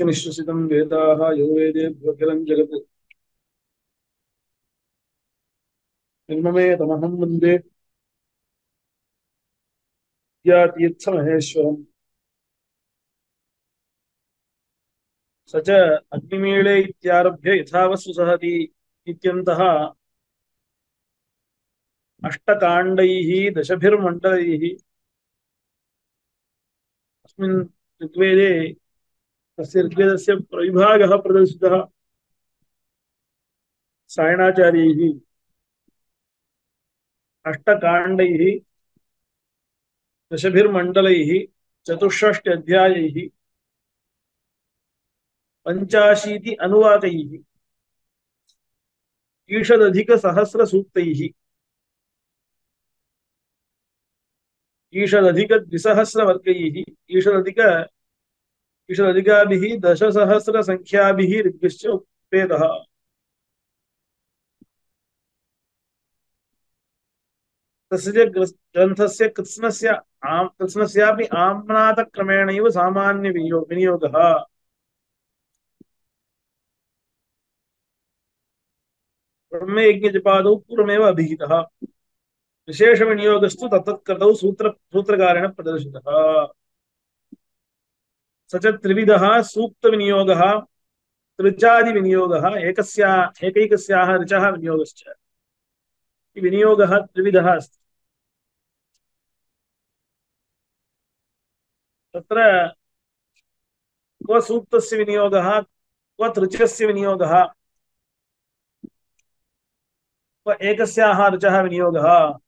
यस्य निःश्वसितं वेदाः यो वेदेभ्योऽखिलं जगत् निर्ममे तमहं वंदे स च अग्निमीळे इत्यारभ्य यथावत्सु सहति इत्यन्तः अष्टकाण्डैः दशभिर्मण्डलैः। अस्मिन् ऋग्वेदे तस्य ऋग्वेदस्य प्रविभागः प्रदर्शितः सायणाचार्यैः अष्टकाण्डैः दशभिर्मण्डलैः चतुष्षष्ट्यध्यायैः पञ्चाशीति अनुवाकैः ईषदधिकसहस्रसूक्तैः ईषदधिकद्विसहस्रवर्गैः ईषदधिक ईषदधिकाभिः दशसहस्रसङ्ख्याभिः ऋग्भिश्च उपेतः तस्य ग्रन्थस्य कृत्स्नस्य आम्, कृत्स्नस्यापि आम्नातक्रमेणैव सामान्यविनियो विनियोगः। ब्रह्मयज्ञजपादौ पूर्वमेव अभिहितः। विशेषविनियोगस्तु तत्तत्कृतौ सूत्र, सूत्रकारेण प्रदर्शितः। स च त्रिविधः सूक्तविनियोगः ऋचादिविनियोगः एकस्या, एकैकस्याः ऋचः विनियोगश्च। विनियोगः त्रिविधः अस्ति। तत्र क्व विनियोगः क्व विनियोगः क्व विनियोगः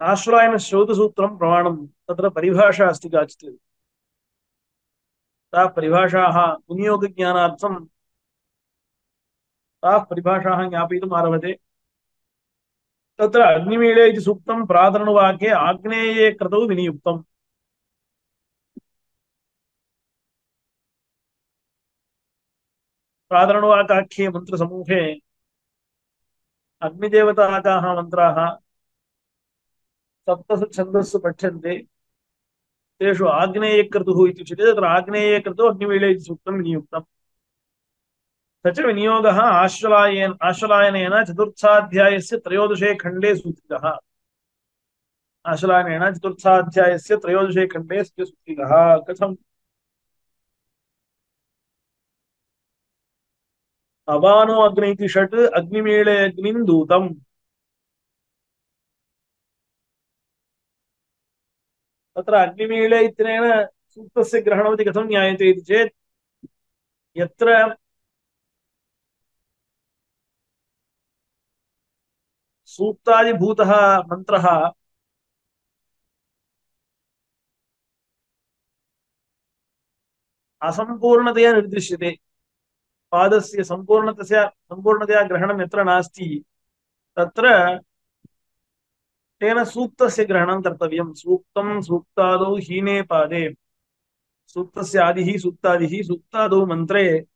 आश्रयणश्रौतसूत्रं प्रमाणं तत्र परिभाषा अस्ति काचित् ताः परिभाषाः विनियोगज्ञानार्थं ताः परिभाषाः आरभते तत्र अग्निमीळे इति सूक्तं प्रातरणुवाक्ये आग्नेये कृतौ विनियुक्तम् प्रातरणुवाकाख्ये मन्त्रसमूहे सप्तसु छन्दस्सु पठ्यन्ते तेषु आग्नेयक्रतुः इति उच्यते। तत्र आग्नेयक्रतुः अग्निमीळे इति सूक्तं विनियुक्तम् स च विनियोगः आश्वलायन आश्वलायनेन चतुर्थाध्यायस्य त्रयोदशे खण्डे सूचितः। आश्वलायनेन चतुर्थाध्यायस्य त्रयोदशे खण्डे सूचितः। कथम्? अवानो अग्नि इति षट् अग्निमीळे अग्निं दूतम्। तत्र अग्निमीळे इत्यनेन सूक्तस्य ग्रहणमिति कथं ज्ञायते इति चेत्, यत्र सूक्तादिभूतः मन्त्रः असम्पूर्णतया निर्दिश्यते, पादस्य सम्पूर्णतया सम्पूर्णतया ग्रहणं यत्र नास्ति, तत्र तेन सूक्तस्य ग्रहणं कर्तव्यं। सूक्तं सूक्तादौ हीने पादे। सूक्तस्य आदिः सूक्तादिः सूक्तादौ मन्त्रे।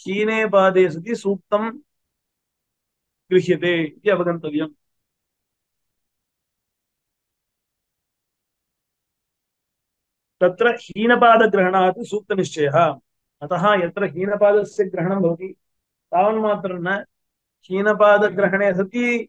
हीने पादे सति सूक्तं गृह्यते इति अवगन्तव्यम्। तत्र हीनपादग्रहणात् सूक्तनिश्चयः। अतः यत्र हीनपादस्य ग्रहणं भवति, तावन्मात्रं न। हीनपादग्रहणे सति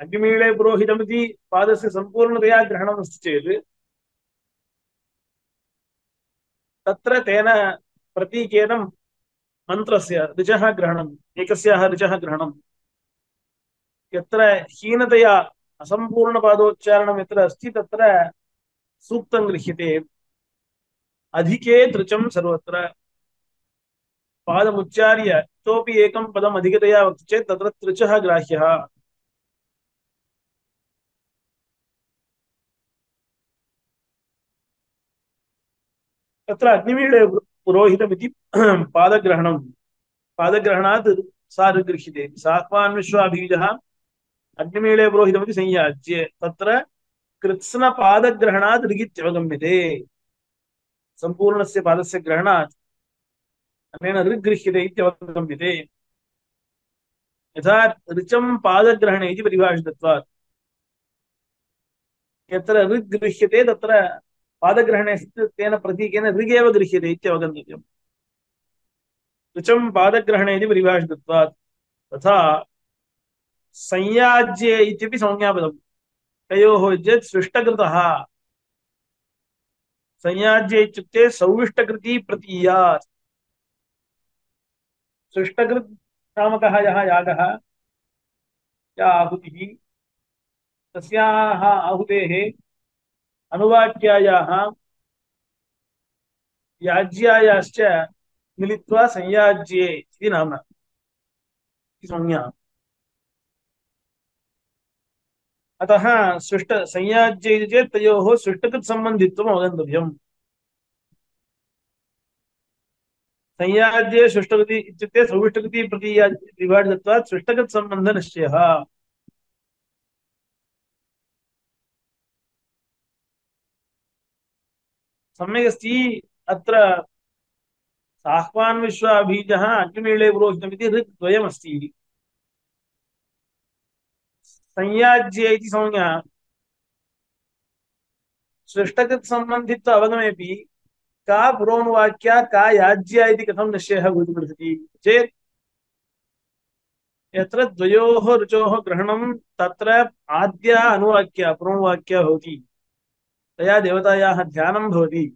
अग्निमीळे पुरोहितमिति पादस्य सम्पूर्णतया ग्रहणमस्ति चेत् तत्र तेन प्रतीकेन मन्त्रस्य ऋचः ग्रहणम्, एकस्याः ऋचः ग्रहणम्। यत्र हीनतया असम्पूर्णपादोच्चारणं यत्र अस्ति, तत्र सूक्तं गृह्यते। अधिके तृचं सर्वत्र। पादमुच्चार्य इतोपि एकं पदम् अधिकतया वक्ति चेत् तत्र तृचः ग्राह्यः। तत्र अग्निमीळे पुरोहितमिति पादग्रहणं। पादग्रहणात् सा गृह्यते साह्वान् विश्वाबीजः अग्निमीळे पुरोहितमिति संयाज्ये तत्र कृत्स्नपादग्रहणात् ऋगित्यवगम्यते सम्पूर्णस्य पादस्य ग्रहणात् अनेन ऋग्गृह्यते इत्यवगम्यते। यथा ऋचं पादग्रहणे इति परिभाषितत्वात्। यत्र ऋग् तत्र पादग्रहणे सति तेन प्रतीकेन ऋगेव गृह्यते इत्यवगन्तव्यम्। ऋचं पादग्रहणे इति परिभाषितत्वात् तथा संयाज्ये इत्यपि संज्ञापदम्। तयोः चेत् सृष्टकृतः, संयाज्ये इत्युक्ते सौविष्टकृती प्रतीयात्। सृष्टकृत् नामकः यः यागः, या आहुतिः, तस्याः आहुतेः अनुवाक्यायाः याज्यायाश्च मिलित्वा संयाज्ये इति संज्ञा। अतः सृष्ट संयाज्य इति चेत् तयोः सृष्टकृत्सम्बन्धित्वम् अवगन्तव्यम्। संयाज्ये सृष्टकृति इत्युक्ते सौविष्टकृति प्रतीया विभाजितत्वात् सृष्टकृत्सम्बन्धनिश्चयः सम्यगस्ति अत्र साह्वान् विश्वाबीजः अग्निमीळे पुरोहितमिति ऋक् द्वयमस्ति संयाज्ये इति संज्ञा। सृष्टकृत् संबन्धित्व अवगमेपि का पुरोनुवाक्या का याज्या इति कथं निश्चयः भवितुमर्हति चेत् यत्र द्वयोः ऋचोः ग्रहणं तत्र आद्या अनुवाक्या, पुरोनुवाक्या भवति। तया देवतायाः ध्यानं भवति।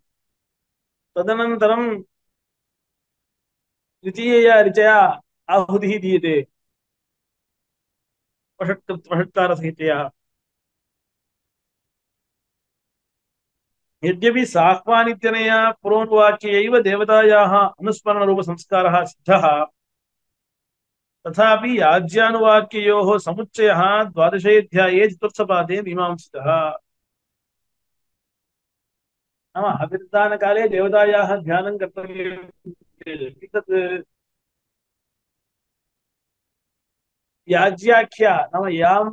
तदनन्तरं द्वितीयया ऋचया आहुतिः दीयते। वषट्कारसहितया यद्यपि साह्वानित्यनया पुरोन्वाक्यैव देवतायाः अनुस्मरणरूपसंस्कारः सिद्धः, तथापि याज्यानुवाक्ययोः समुच्चयः द्वादशेऽध्याये चतुर्थपादे मीमांसितः। नाम हविर्दानकाले देवतायाः ध्यानं कर्तव्यं तत् याज्याख्या नाम यां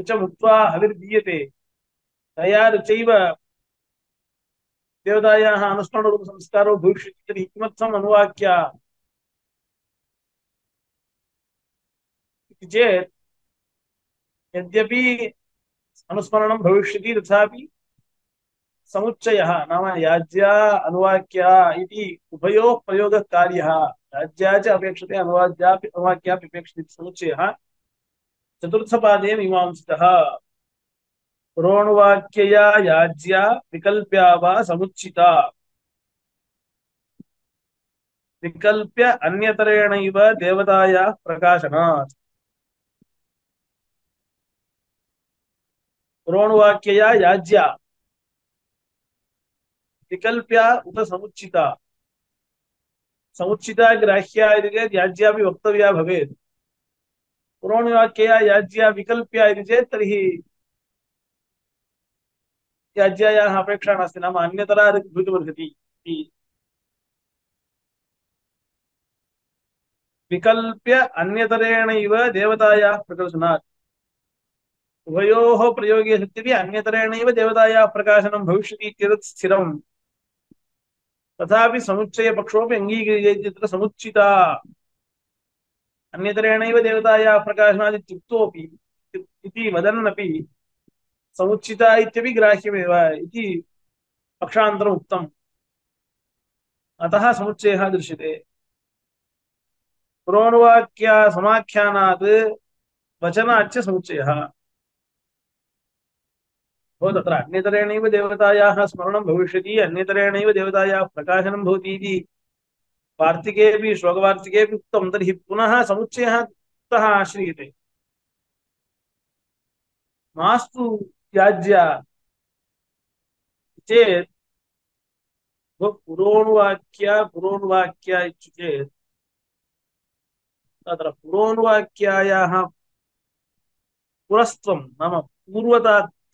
ऋचमुक्त्वा हविर्दीयते तया ऋचैव देवतायाः अनुस्मरणरूपसंस्कारो भविष्यति तर्हि किमर्थम् अनुवाक्या? चेत् यद्यपि अनुस्मरणं भविष्यति तथापि समुच्चयः नाम याज्या अनुवाक्या इति उभयोः प्रयोगः कार्यः याज्या च अपेक्षते अनुवाद्यापि अनुवाक्यापि अपेक्षते समुच्चयः। चतुर्थपादे मीमांसितः। पुरोणुवाक्यया याज्या विकल्प्या वा समुचिता विकल्प्य अन्यतरेणैव देवतायाः प्रकाशनात्। पुरोणुवाक्यया याज्या विकल्प्य उत समुचिता समुचिता ग्राह्या इति चेत् याज्यापि वक्तव्या भवेत्। पुरोणुवाक्यया याज्या विकल्प्या इति चेत् अपेक्षा नास्ति। नाम अन्यतरा भवितुमर्हति विकल्प्य अन्यतरेणैव देवतायाः प्रकर्षणात् उभयोः प्रयोगे सत्यपि अन्यतरेणैव देवतायाः प्रकाशनं भविष्यति इत्येतत् स्थिरम्। तथापि समुच्चयपक्षोऽपि अङ्गीक्रियते तत्र समुचिता अन्यतरेणैव देवतायाः प्रकाशनादित्युक्तोऽपि इति समुचिता ग्राह्यमेव इति पक्षान्तरम् उक्तम् अतः समुच्चयः दृश्यते। पुरोणुवाक्या समाख्यानात् वचनाच्च समुच्चयः। भो तत्र अन्यतरेणैव देवतायाः स्मरणं भविष्यति अन्यतरेणैव देवतायाः प्रकाशनं भवति इति वार्तिकेऽपि, श्लोकवार्तिकेऽपि उक्तं, तर्हि पुनः समुच्चयः कुतः आश्रीयते। मास्तु त्याज्या चेत् पुरोणुवाक्या पुरोणुवाक्या तत्र पुरोणुवाक्यायाः पुरस्त्वं नाम पूर्वता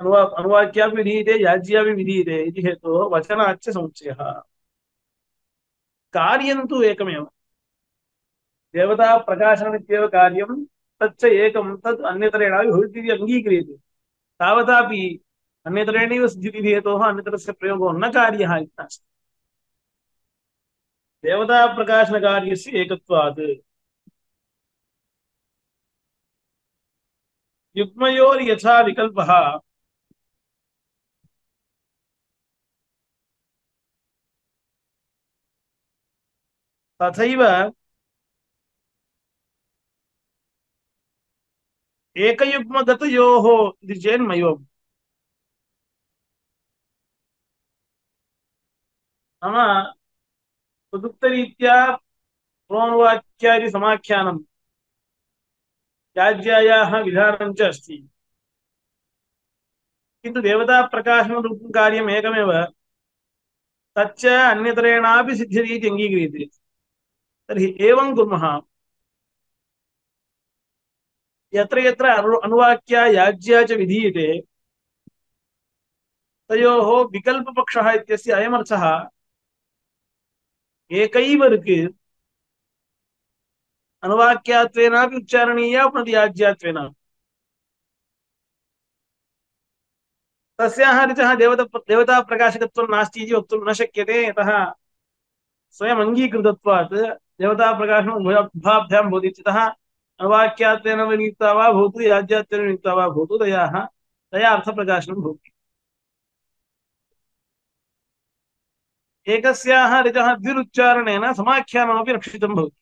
अनुवा अनुवाक्यापि विधीयते याज्यापि विधीयते इति हेतोः वचनाच्च समुच्चयः कार्यं तु एकमेव। देवता प्रकाशनमित्येव कार्यं, तच्च एकं, तत् अन्यतरेणापि भवति इति अङ्गीक्रियते। तावतापि अन्यतरेणैव सिद्ध्यति हेतोः अन्यतरस्य प्रयोगो न कार्यः इति नास्ति। विकल्पः तथैव एकयुग्मगतयोः इति चेन्मयोम् नाम तदुक्तरीत्या प्रोणवाक्यादि समाख्यानं त्याज्यायाः विधानं च अस्ति। किन्तु देवताप्रकाशनरूपं कार्यम् एकमेव तच्च अन्यतरेणापि तर्हि एवं कुर्मः। यत्र यत्र अनु अनुवाक्या, याज्या च विधीयते, तयोः विकल्पपक्षः इत्यस्य अयमर्थः एकैव ऋक्, अनुवाक्यात्वेनापि उच्चारणीया पुनः याज्यात्वेन। तस्याः ऋचः देवता देवताप्रकाशकत्वं नास्ति इति वक्तुं न शक्यते, यतः स्वयम् अङ्गीकृतत्वात् देवताप्रकाशनम् उभयाभ्यां भवति इत्यतः अनुवाक्यात्वेन नियुक्ता वा भवतु याज्यात्वेन नियुक्ता वा एकस्याः द्विरुच्चारणेन समाख्यानमपि रक्षितं भवति।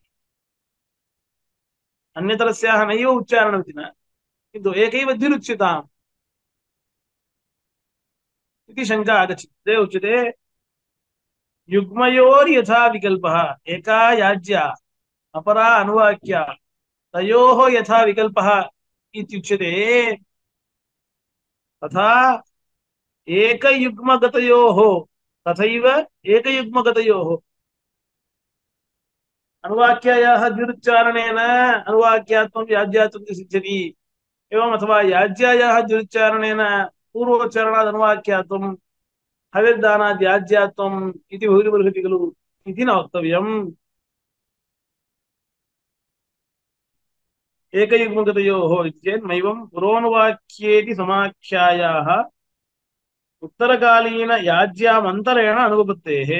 अन्यतरस्याः नैव न। किन्तु एकैव द्विरुच्यताम् इति शङ्का आगच्छति। तदे उच्यते युग्मयोर्यथा विकल्पः एका याज्या अपरा अनुवाक्या, तयोः यथा विकल्पः इत्युच्यते। तथा एकयुग्मगतयोः, तथैव एकयुग्मगतयोः। अनुवाक्यायाः द्विरुच्चारणेन अनुवाक्यात्मं याज्यात्वं सिद्ध्यति। एवम् अथवा याज्यायाः द्विरुच्चारणेन पूर्वोच्चारणात् अनुवाक्यात्वं हविर्दानात् याज्यात्वम् इति भवितुमर्हति खलु इति न वक्तव्यम् एकयुग्मगतयोः इति चेत् नैवं पुरोनुवाक्येति समाख्यायाः उत्तरकालीन याज्यामन्तरेण अनुपपत्तेः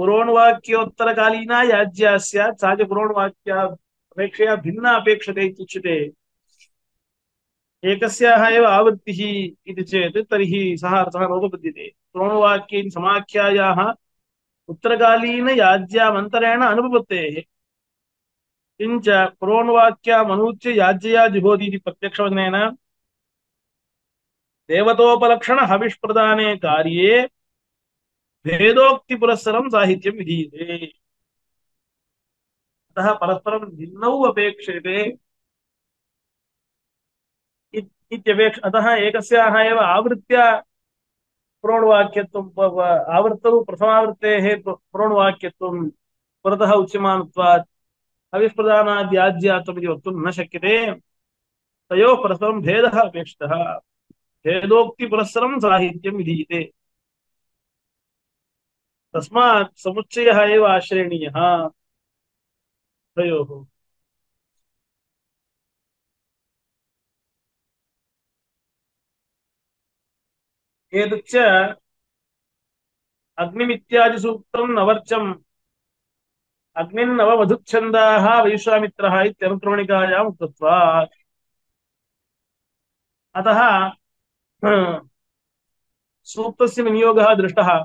पुरोणवाक्योत्तरकालीना याज्या स्यात् सा भिन्ना अपेक्षते इत्युच्यते। एकस्याः एव आवृत्तिः इति चेत् तर्हि सः अर्थः नोपपद्यते। पुरोणवाक्येन समाख्यायाः उत्तरकालीनयाज्यामन्तरेण अनुपपत्तेः। किञ्च पुरोणवाक्यामनूच्य याज्यया जुहोति इति प्रत्यक्षवचनेन हविष्प्रदाने कार्ये भेदोक्तिपुरस्सरं साहित्यं विधीयते। अतः परस्परं भिन्नौ अपेक्षते। इत्यपेक्ष, अतः एकस्याः एव आवृत्त्या पुरोणवाक्यत्वं आवृत्तौ प्रथमावृत्तेः प्र- पुरोणवाक्यत्वं पुरतः उच्यमानत्वात् हविष्प्रदानाद्याज्यात्वमिति वक्तुं न शक्यते। तयोः परस्परं भेदः अपेक्षितः। भेदोक्तिपुरस्सरं साहित्यं विधीयते। तस्मात् समुच्चयः एव आश्रयणीयः। तयोः। एतच्च अग्निमित्यादिसूक्तं नवर्चम्। अग्निन्नवमधुच्छन्दाः वैश्वामित्रः इत्यनुक्रमणिकायाम् उक्तत्वात् अतः, सूक्तस्य विनियोगः दृष्टः।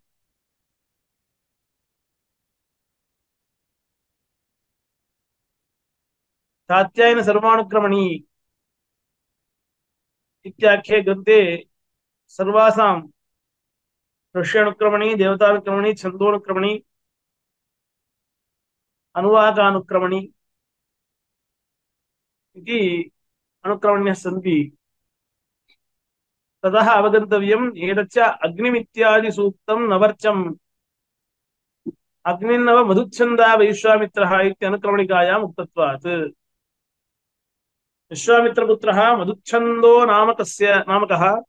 कात्यायन सर्वानुक्रमणी इत्याख्ये ग्रन्थे सर्वासां ऋष्यनुक्रमणी देवतानुक्रमणी छन्दोनुक्रमणी अनुवाकानुक्रमणी इति अनुक्रमण्यः सन्ति। ततः अवगन्तव्यम् एतच्च अग्निमित्यादिसूक्तं नवर्चम्। अग्निन्नव मधुच्छन्दा वैश्वामित्रः इत्यनुक्रमणिकायाम् उक्तत्वात्। विश्वामित्रपुत्रः मधुच्छन्दो नामकस्य नामकः।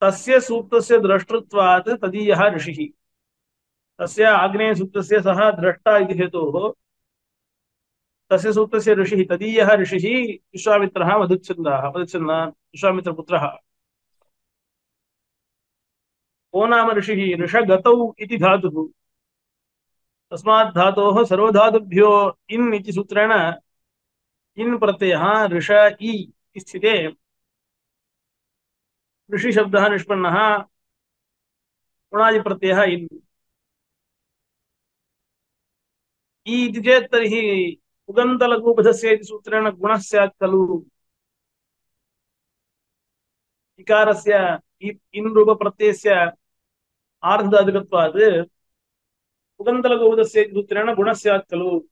तस्य सूक्तस्य द्रष्टृत्वात् तदीयः ऋषिः। तस्य आग्नेयसूक्तस्य सः द्रष्टा इति हेतोः। तस्य सूक्तस्य ऋषिः तदीयः ऋषिः विश्वामित्रः मधुच्छन्दः मधुच्छन्दः विश्वामित्रपुत्रः। को नाम ऋषिः? ऋषगतौ इति धातुः। तस्मात् धातोः सर्वधातुभ्यो इन् इति सूत्रेण इन् प्रत्ययः ऋष इ इति स्थिते ऋषिशब्दः निष्पन्नः, गुणादिप्रत्ययः इन् इ इति चेत् तर्हि उगन्तलघुपथस्य इति सूत्रेण गुणः स्यात् खलु। इकारस्य इ- इन् रूपप्रत्ययस्य आर्धधातुकत्वात् उगन्तलघुपथस्य इति सूत्रेण गुणः स्यात् खलु।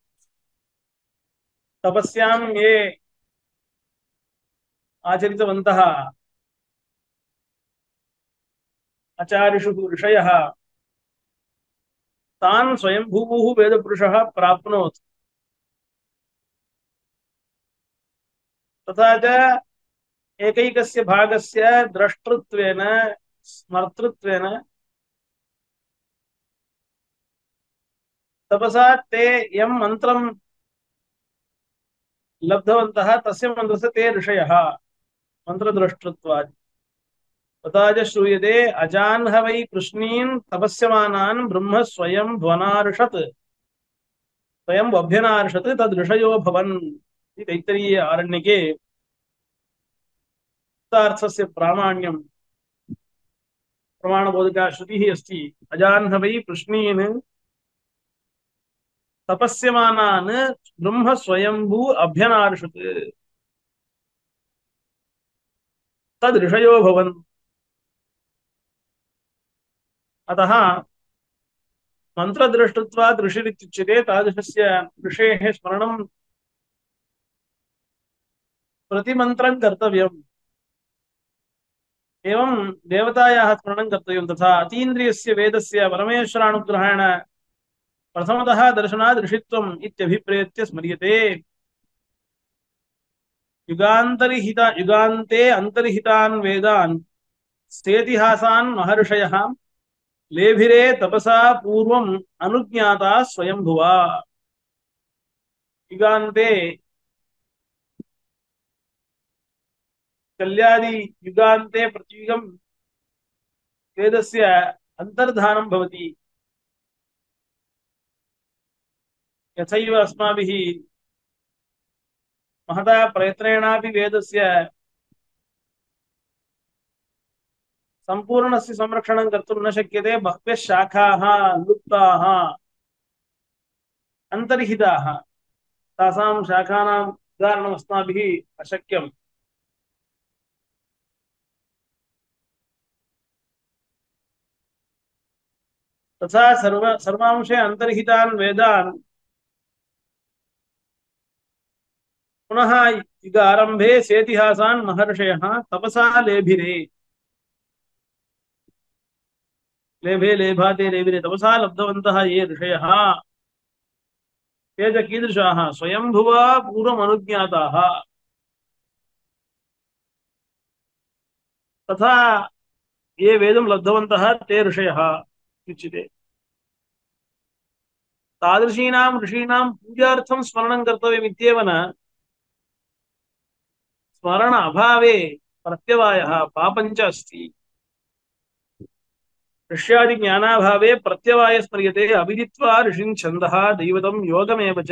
तपस्यां ये आचरितवन्तः। आचार्युषु ऋषयः तान् स्वयंभूः वेदपुरुषः प्राप्नोत्। तथा च एकैकस्य भागस्य द्रष्टृत्वेन, स्मर्तृत्वेन तपसा ते यं मन्त्रं लब्धवन्तः तस्य मन्त्रस्य ते ऋषयः। मन्त्रद्रष्टृत्वात्। तथा च श्रूयते अजाह्न वै कृष्णीन् तपस्यमानान् ब्रह्म स्वयं ध्वनार्षत्। स्वयं वभ्यनार्षत् तदृषयो भवन् इति तैत्तरीये आरण्यके अर्थस्य प्रामाण्यं प्रमाणबोधका श्रुतिः अस्ति। अजाह्न वै कृष्णीन् तपस्यमानान् ब्रह्म स्वयंभू अभ्यनार्षत्। तद् ऋषयो अतः मन्त्रद्रष्टृत्वात् ऋषिरित्युच्यते तादृशस्य ऋषेः स्मरणं प्रतिमन्त्रं कर्तव्यम्। एवं देवतायाः स्मरणं कर्तव्यं तथा अतीन्द्रियस्य वेदस्य परमेश्वरानुग्रहेण प्रथमतः दर्शनात् ऋषित्वम् इत्यभिप्रेत्य स्मर्यते। युगान्तरिहित, युगान्ते अन्तर्हितान् लेभिरे तपसा पूर्वम् अनुज्ञाता स्वयंभुवा युगान्ते कल्यादि युगान्ते प्रतियुगं वेदस्य अन्तर्धानं भवति। यथैव अस्माभिः महता प्रयत्नेनापि वेदस्य सम्पूर्णस्य संरक्षणं कर्तुं न शक्यते बह्व्यः शाखाः लुप्ताः, अन्तर्हिताः। तासां शाखानाम् उदाहरणम् अस्माभिः अशक्यम्। तथा सर्व सर्वांशे अन्तर्हितान् वेदान् पुनः युगारम्भे सेतिहासान् महर्षयः तपसा लेभिरे। लेभे लेभाते लेभिरे, तपसा लब्धवन्तः ये ऋषयः। ते च स्वयंभुवा पूर्वमनुज्ञाताः। तथा ये वेदं लब्धवन्तः ते ऋषयः उच्यते तादृशीनां ऋषीणां पूजार्थं स्मरणं कर्तव्यमित्येव न स्मरण अभावे प्रत्यवायः पापञ्च अस्ति ऋष्यादिज्ञानाभावे प्रत्यवाय स्मर्यते, अभिजित्वा ऋषिं छन्दः, दैवतं योगमेव च।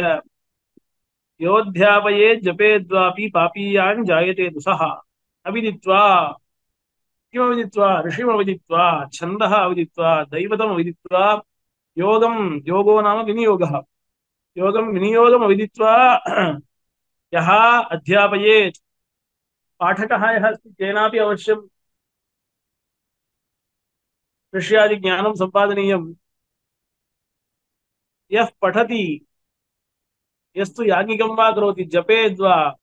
योऽध्यापये जपेद्वापि पापीयान् जायते दुसः। अभिजित्वा किमविदित्वा? ऋषिमविदित्वा। छन्दः दैवतम् अविदित्वा। योगं, योगो नाम विनियोगः। योगं विनियोगम् अविदित्वा यः अध्यापयेत्। पाठकः यः अस्ति तेनापि अवश्यं ऋष्यादिज्ञानं सम्पादनीयं। यस्तु याज्ञिकं वा करोति, जपेद्वा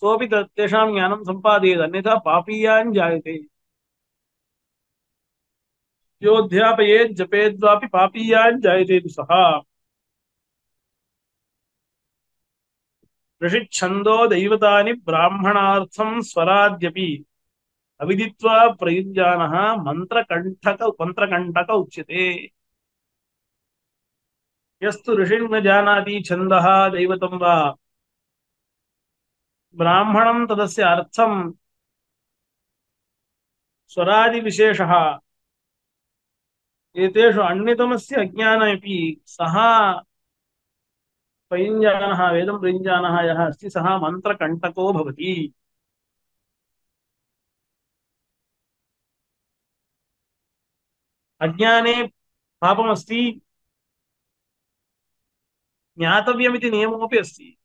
सोऽपि तेषां ज्ञानं सम्पादयेत्, अन्यथा पापीयान् जायते। योऽध्यापयेत् जपेद्वापि पापीयान् जायते सः। ऋषिच्छन्दो दैवतानि ब्राह्मणार्थं स्वराद्यपि अविदित्वा प्रयुञ्जानः मन्त्रकण्ठक मन्त्रकण्टक उच्यते। यस्तु ऋषिर्न जानाति छन्दः दैवतं वा? ब्राह्मणं तदस्य अर्थं स्वरादिविशेषः। एतेषु अन्यतमस्य अज्ञानमपि सः प्रयुञ्जानः वेदं प्रयुञ्जानः यः अस्ति सः मन्त्रकण्टको अज्ञाने पापमस्ति, ज्ञातव्यमिति नियमोऽपि अस्ति।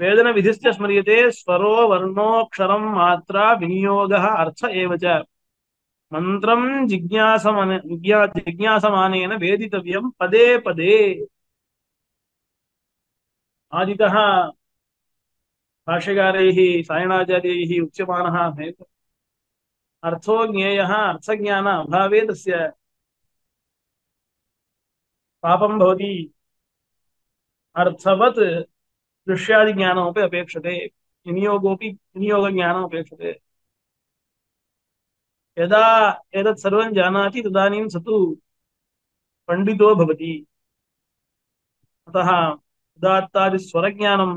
वेदनविधिश्च स्मर्यते, स्वरो वर्णोऽक्षरं मात्रा विनियोगः अर्थ एव मन्त्रं जिज्ञासमन जिज्ञा जिज्ञासमानेन वेदितव्यं पदे पदे। आदितः भाष्यकारैः, सायणाचार्यैः उच्यमानः भेदः अर्थो ज्ञेयः अर्थज्ञान अभावे तस्य पापं भवति। अर्थवत् दृश्यादिज्ञानमपि अपेक्षते। विनियोगोऽपि विनियोगज्ञानम् अपेक्षते यदा एतत् सर्वं जानाति तदानीं स तु पण्डितो भवति। अतः उदात्तादिस्वरज्ञानं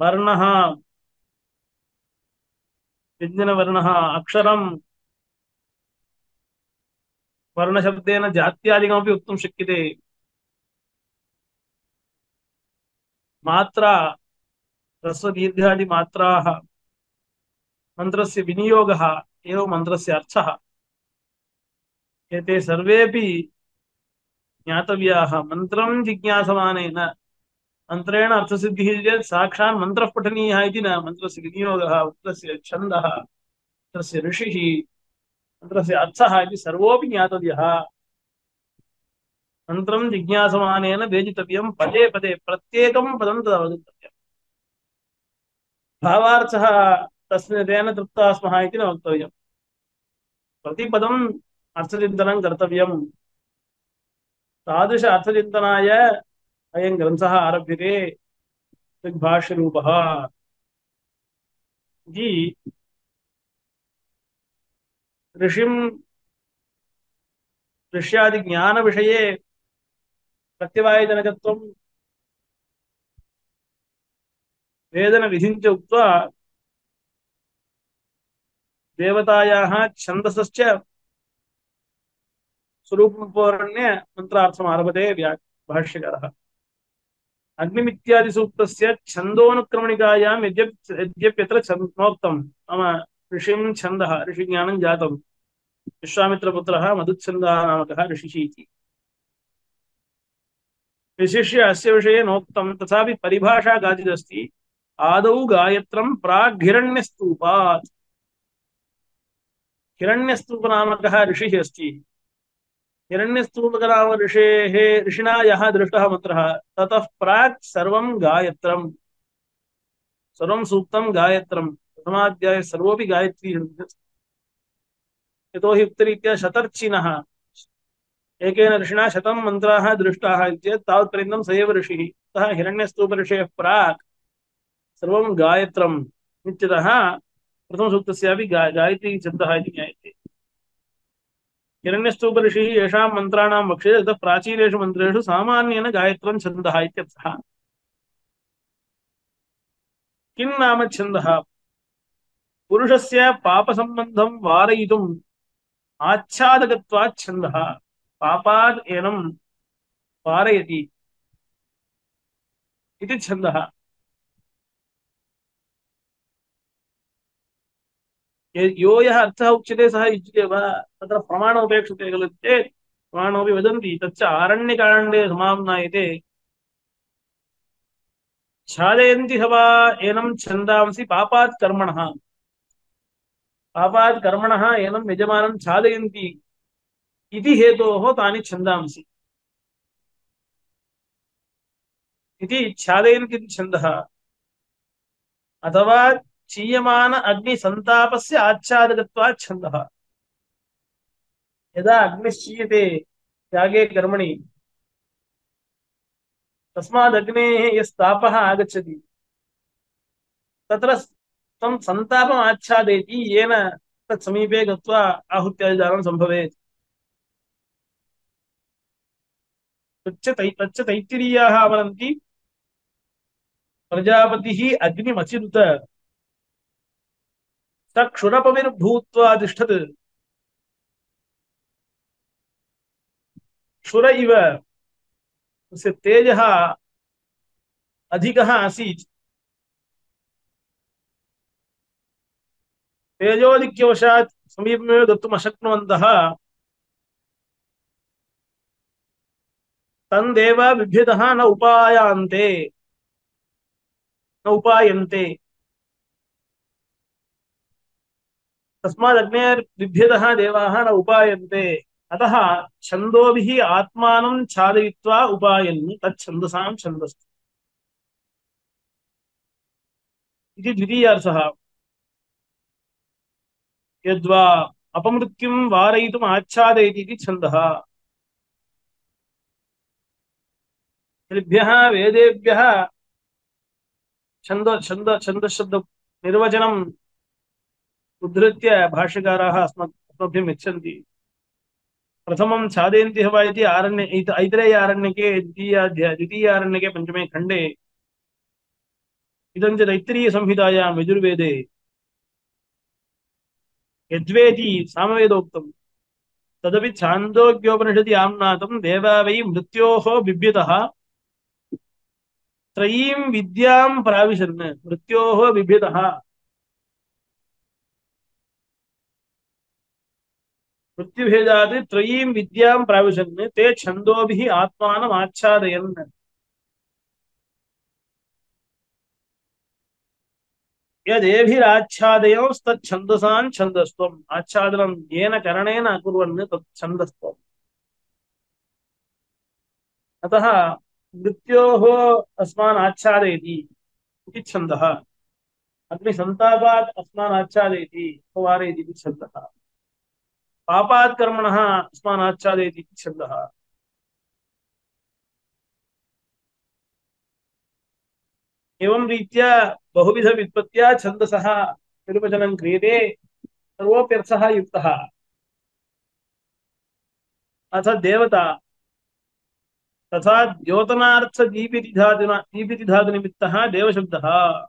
वर्णः व्यञ्जनवर्णः अक्षरं, वर्णशब्देन जात्यादिकमपि वक्तुं शक्यते। मात्रा ह्रस्वदीर्घादिमात्राः मन्त्रस्य विनियोगः एव मन्त्रस्य अर्थः। एते सर्वेपि ज्ञातव्याः। मन्त्रं जिज्ञासमानेन। मन्त्रेण अर्थसिद्धिः चेत् साक्षात् मन्त्रः पठनीयः न। मन्त्रस्य विनियोगः, मन्त्रस्य छन्दः, मन्त्रस्य ऋषिः, मन्त्रस्य अर्थः इति सर्वोऽपि ज्ञातव्यः। पदे पदे, प्रत्येकं पदं तद् भावार्थः तस्मिन् तेन तृप्ताः स्मः इति न वक्तव्यम्। प्रतिपदम् अर्थचिन्तनं कर्तव्यम्। तादृश अर्थचिन्तनाय अयं ग्रन्थः आरभ्यते ऋग्भाष्यरूपः। इति ऋषिं ऋष्यादिज्ञानविषये प्रत्यवायजनकत्वं वेदनविधिं च उक्त्वा देवतायाः छन्दसश्च स्वरूपमुपवर्ण्य मन्त्रार्थम् आरभते व्या भाष्यकारः। अग्निमित्यादिसूक्तस्य छन्दोनुक्रमणिकायां यद्यप् यद्यप्यत्र छन्दोक्तं नाम ऋषिं छन्दः, ऋषिज्ञानं जातं विश्वामित्रपुत्रः मधुच्छन्दः नामकः ऋषिः इति। विशिष्य अस्य विषये नोक्तं तथापि परिभाषा काचिदस्ति आदौ गायत्रं प्राग्हिरण्यस्तूपात्। हिरण्यस्तूपनामकः ऋषिः अस्ति। हिरण्यस्तूपकनाम ऋषेः ऋषिणा यः दृष्टः मन्त्रः ततः प्राक् सर्वं गायत्रं सर्वं सूक्तं गायत्रं प्रथमाध्याये सर्वोऽपि गायत्री यतोहि उक्तरीत्या शतर्चिनः। एकेन ऋषिणा शतं मन्त्राः दृष्टाः चेत् तावत्पर्यन्तं स एव ऋषिः। अतः हिरण्यस्तूपऋषेः प्राक् सर्वं गायत्रम् प्रथमसूक्तस्यापि गा, गायत्री शब्दः इति ज्ञायते हिरण्यस्तूपऋषिः येषां वक्ष्यते ततः प्राचीनेषु मन्त्रेषु सामान्येन गायत्रं छन्दः इत्यर्थः। किं नाम छन्दः? पुरुषस्य पापसम्बन्धं वारयितुम् आच्छादकत्वात् छन्दः। पापात् एनं वारयति यो, यः अर्थः उच्यते, सः युज्यते, वा, तत्र प्रमाणोपेक्षते खलु चेत् हवा, एनं छन्दांसि पापात् कर्मणः। पापात् कर्मणः, एनं यजमानं छादयन्ति इति हेतोः तानि छन्दांसि। इति छादयन्ति अथवा क्षीयमान अग्निसन्तापस्य आच्छादकत्वात् छन्दः। यदा अग्निश्चीयते त्यागे कर्मणि। तस्मादग्नेः यस्तापः आगच्छति। तत्र तं सन्तापम् आच्छादयति, येन तत् समीपे गत्वा आहुत्यादिदानं सम्भवेत्। तच्च तै तच्च तैत्तिरीयाः वदन्ति प्रजापतिः अग्निमचिरुत स क्षुरपविर्भूत्वा तिष्ठत्। क्षुर इव तस्य तेजः अधिकः आसीत्। न उपायान्ते। न उपायन्ते। तस्मादग्नेर्बिभ्यतः देवाः न उपायन्ते। अतः छन्दोभिः आत्मानं छादयित्वा उपायन्। तच्छन्दसां छन्दस्तु। इति यद्वा अपमृत्युं वारयितुम् आच्छादयति इति छन्दः। त्रिभ्यः वेदेभ्यः छन्द छन्द छन्दशब्द निर्वचनम् उद्धृत्य भाष्यकाराः अस्मत् अस्मभ्यं यच्छन्ति। प्रथमं छादयन्ति हवा इति आरण्य ऐतरेयारण्यके द्वितीयाध्याय द्वितीयारण्यके पञ्चमे खण्डे। इदं च तैत्तिरीयसंहितायां यजुर्वेदे। यद्वेति सामवेदोक्तं तदपि छान्दोग्योपनिषदि आम्नातं देवा वै मृत्योः बिभ्यतः। त्रयीं विद्यां प्राविशन्, मृत्योः बिभ्यतः। वृत्तिभेदात् त्रयीं विद्यां प्राविशन्। ते छन्दोभिः आत्मानम् आच्छादयन्। यदेभिराच्छादयोस्तच्छन्दसान् छन्दस्त्वम्। आच्छादनं येन करणेन अकुर्वन् तत् अतः मृत्योः अस्मान् आच्छादयति इति छन्दः। अग्निसन्तापात् अस्मान् इति छन्दः। पापात् कर्मणः अस्मान् आच्छादयति इति एवं रीत्या बहुविधव्युत्पत्त्या छन्दसः निर्वचनं क्रियते, सर्वोऽप्यर्थः युक्तः। अथ देवता, तथा द्योतनार्थदीपितिधातुना, दीपितिधातुनिमित्तः देवशब्दः।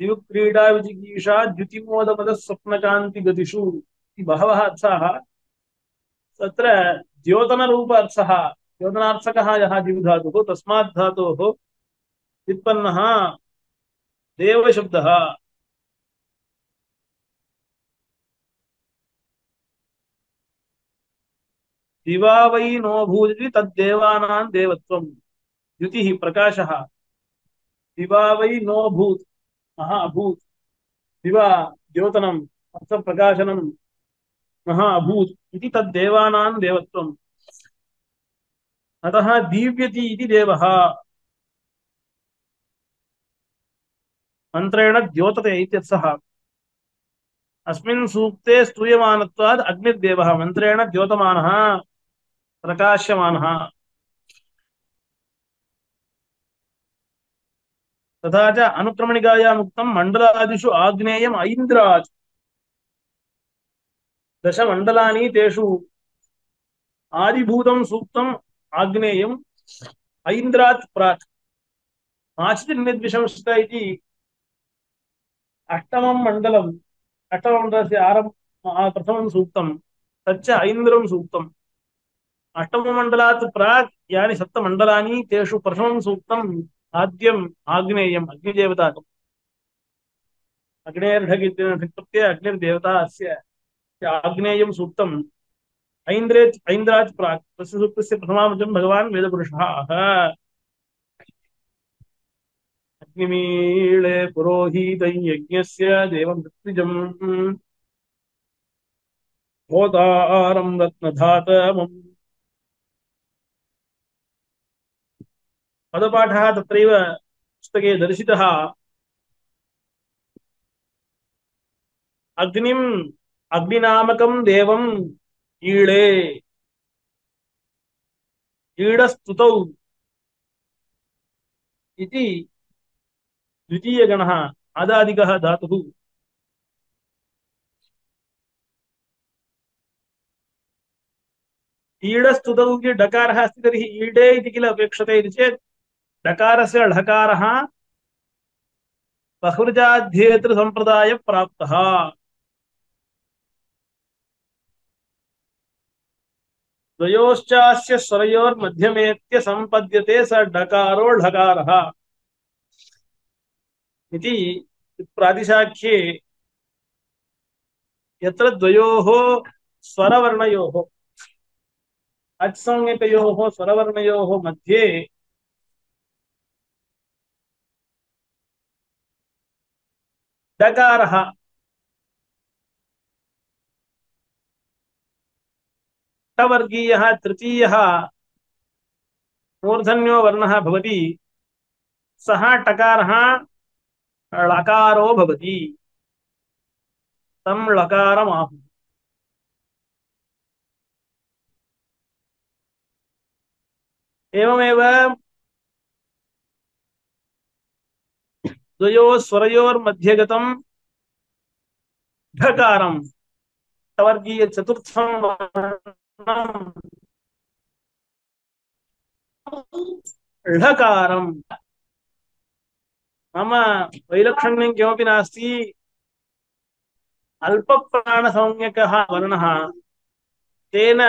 दिवक्रीडा विजिगीषा द्युतिमोदमदः स्वप्नकान्तिगतिषु इति बहवः अर्थाः। तत्र द्योतनरूप अर्थः द्योतनार्थकः यः दिवधातुः तस्मात् धातोः व्युत्पन्नः देवशब्दः। दिवा वै नो भूदिति तद्देवानां देवत्वं। द्युतिः प्रकाशः। दिवा वै नो भूत् महा अभूत् दिवा, द्योतनम् अर्थप्रकाशनं महा अभूत् इति तद्देवानां देवत्वम् अतः दीव्यति इति देवः। मन्त्रेण द्योतते इत्यर्थः। अस्मिन् सूक्ते स्तूयमानत्वात् अग्निर्देवः। मन्त्रेण द्योतमानः प्रकाश्यमानः तथा च अनुक्रमणिकायाम् उक्तं मण्डलादिषु आग्नेयम् ऐन्द्रात् दशमण्डलानि तेषु आदिभूतं सूक्तम् आग्नेयम् ऐन्द्रात् प्राक्। माचितिर्निद्विशंसित इति अष्टमं मण्डलम् अष्टममण्डलस्य आरम् प्रथमं सूक्तं, तच्च ऐन्द्रं सूक्तम् अष्टममण्डलात् प्राक् यानि सप्तमण्डलानि, तेषु प्रथमं सूक्तम् आद्यम् आग्नेयम् अग्निदेवताकम् अग्नेर्ढग् इत्यर्थस्य अग्निर्देवता अस्य आग्नेयं सूक्तम् ऐन्द्रे ऐन्द्रात् प्राक् तस्य सूक्तस्य प्रथमावचनं भगवान् वेदपुरुषः अग्निमीळे पुरोहितं यज्ञस्य देवं ऋत्विजम् होतारं रत्नधातमम् पदपाठः तत्रैव पुस्तके दर्शितः। अग्निम् अग्निनामकं देवम् ईळे। ईडस्तुतौ इति द्वितीयगणः आदादिकः धातुः। ईडस्तुतौ इति डकारः अस्ति तर्हि ईडे इति किल अपेक्षते इति चेत् डकारस्य ढकारः बहुवृजाध्येतृसम्प्रदायप्राप्तः द्वयोश्चास्य स्वरयोर्मध्यमेत्य सम्पद्यते स डकारो ढकारः। इति प्रातिशाख्ये यत्र द्वयोः स्वरवर्णयोः, अच्संज्ञकयोः स्वरवर्णयोः मध्ये डकारः टवर्गीयः तृतीयः मूर्धन्यो वर्णः भवति। सः टकारः लकारो भवति। तं एवमेव द्वयोः स्वरयोर्मध्ये ढकारं टवर्गीयचतुर्थं वर्णं ढकारम्। मम वैलक्षण्यं किमपि नास्ति। अल्पप्राणसंज्ञकः वर्णः। तेन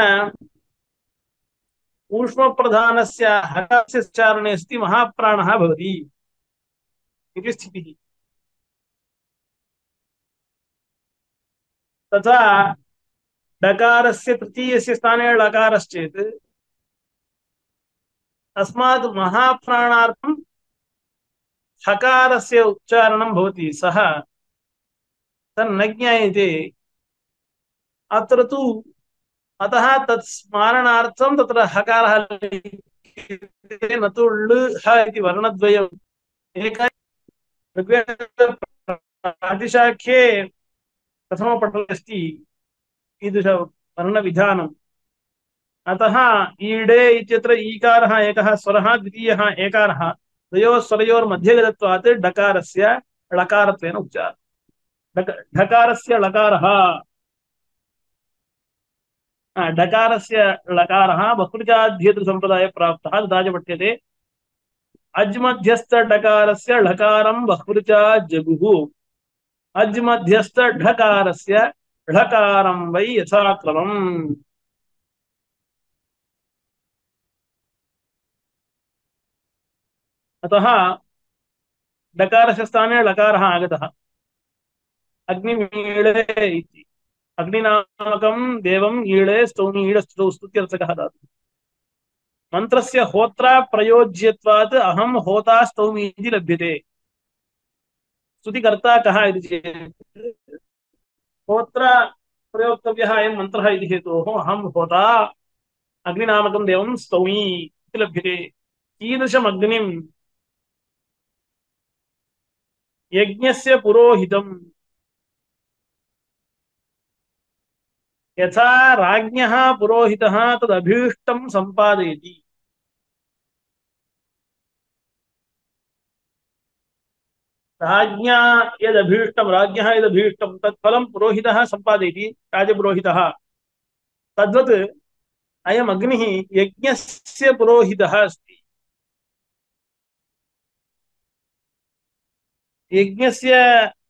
ऊष्मप्रधानस्य हकस्य उच्चारणे सति महाप्राणः भवति। इति स्थितिः तथा डकारस्य तृतीयस्य स्थाने लकारश्चेत् तस्मात् महाप्राणार्थं हकारस्य उच्चारणं भवति। सः तन्न ज्ञायते। अत्र तु अतः तत् स्मारणार्थं तत्र हकारः न तु ळ इति वर्णद्वयम्। एक ऋग्वेदप्रातिशाख्ये प्रथमपटले अस्ति ईदृशवर्णविधानम् अतः ईडे इत्यत्र ईकारः एकः, स्वरः द्वितीयः एकारः द्वयोः स्वरयोर्मध्ये गतत्वात् डकारस्य ळकारत्वेन उच्चारः। ढकारस्य लकारः। डकारस्य लकारः बहुवृचाध्येतृसम्प्रदायप्राप्तः तथा च पठ्यते। अज्मध्यस्थडकारस्य ढकारं बहुवृचा जगुः अज्मध्यस्थढकारस्य ढकारं वै यथाक्रमम्। अतः डकारस्य स्थाने लकारः आगतः। अग्निमीळे इति। अग्निनामकं देवम् ईळे स्तुत्यर्थकः धातुः। मन्त्रस्य होत्रा प्रयोज्यत्वात् अहं होता स्तौमि इति लभ्यते। स्तुतिकर्ता कः इति चेत्, होत्र प्रयोक्तव्यः अयं मन्त्रः इति हेतोः होता, अग्निनामकं देवं स्तौमि इति लभ्यते। कीदृशमग्निं यज्ञस्य पुरोहितम्। यथा राज्ञः पुरोहितः तदभीष्टं सम्पादयति। राज्ञा यदभीष्टं, राज्ञः यदभीष्टं, तत्फलं पुरोहितः सम्पादयति, राजपुरोहितः। तद्वत् अयम् अग्निः यज्ञस्य पुरोहितः अस्ति। यज्ञस्य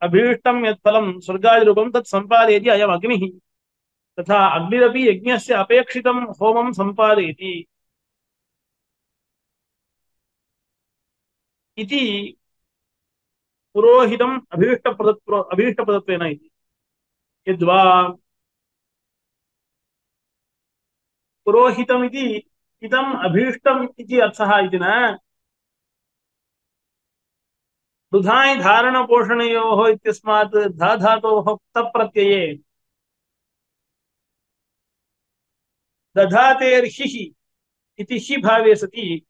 अभीष्टं यत् फलं स्वर्गादिरूपं तत् सम्पादयति अयम् अग्निः। तथा अग्निरपि यज्ञस्य अपेक्षितं होमं सम्पादयति। इति पुरोहितम् अभीष्टप्रदत्व अभीष्टप्रदत्वेन इति। यद्वा पुरोहितमिति, इदम् अभीष्टम् इति अर्थः इति न दुधायि धारणपोषणयोः इत्यस्मात् क्तप्रत्यये दधातेर्हिः इति हि भावे सति,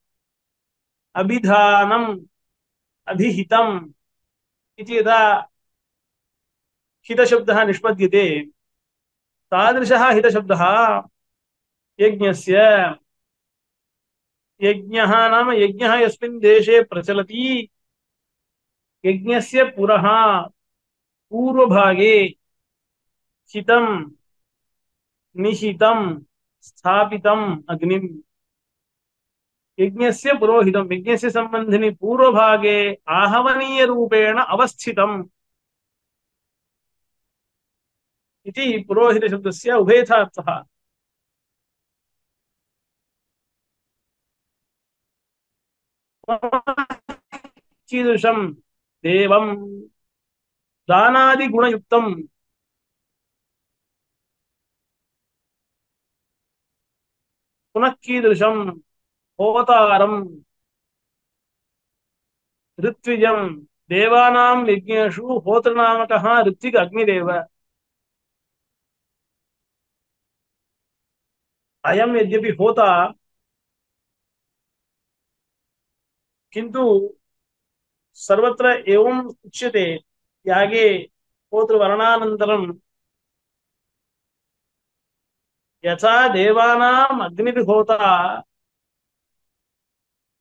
अभिधानम् अभिहितम् यदा हितशब्दः निष्पद्यते। तादृशः हितशब्दः यज्ञस्य, यज्ञः नाम यज्ञः यस्मिन् देशे पूर्वभागे हितं निहितं स्थापितम् अग्निम्। यज्ञस्य पुरोहितं यज्ञस्य सम्बन्धिनि पूर्वभागे आहवनीयरूपेण अवस्थितम्। इति पुरोहितशब्दस्य उभयथार्थः कीदृशं देवं दानादिगुणयुक्तं पुनः कीदृशं होतारं ऋत्विजं देवानां यज्ञेषु होतृनामकः ऋत्विक अग्निदेव। अयं यद्यपि होता, किन्तु सर्वत्र एवम् उच्यते, यागे होतृवर्णानन्तरं यथा देवानाम् अग्निर्होता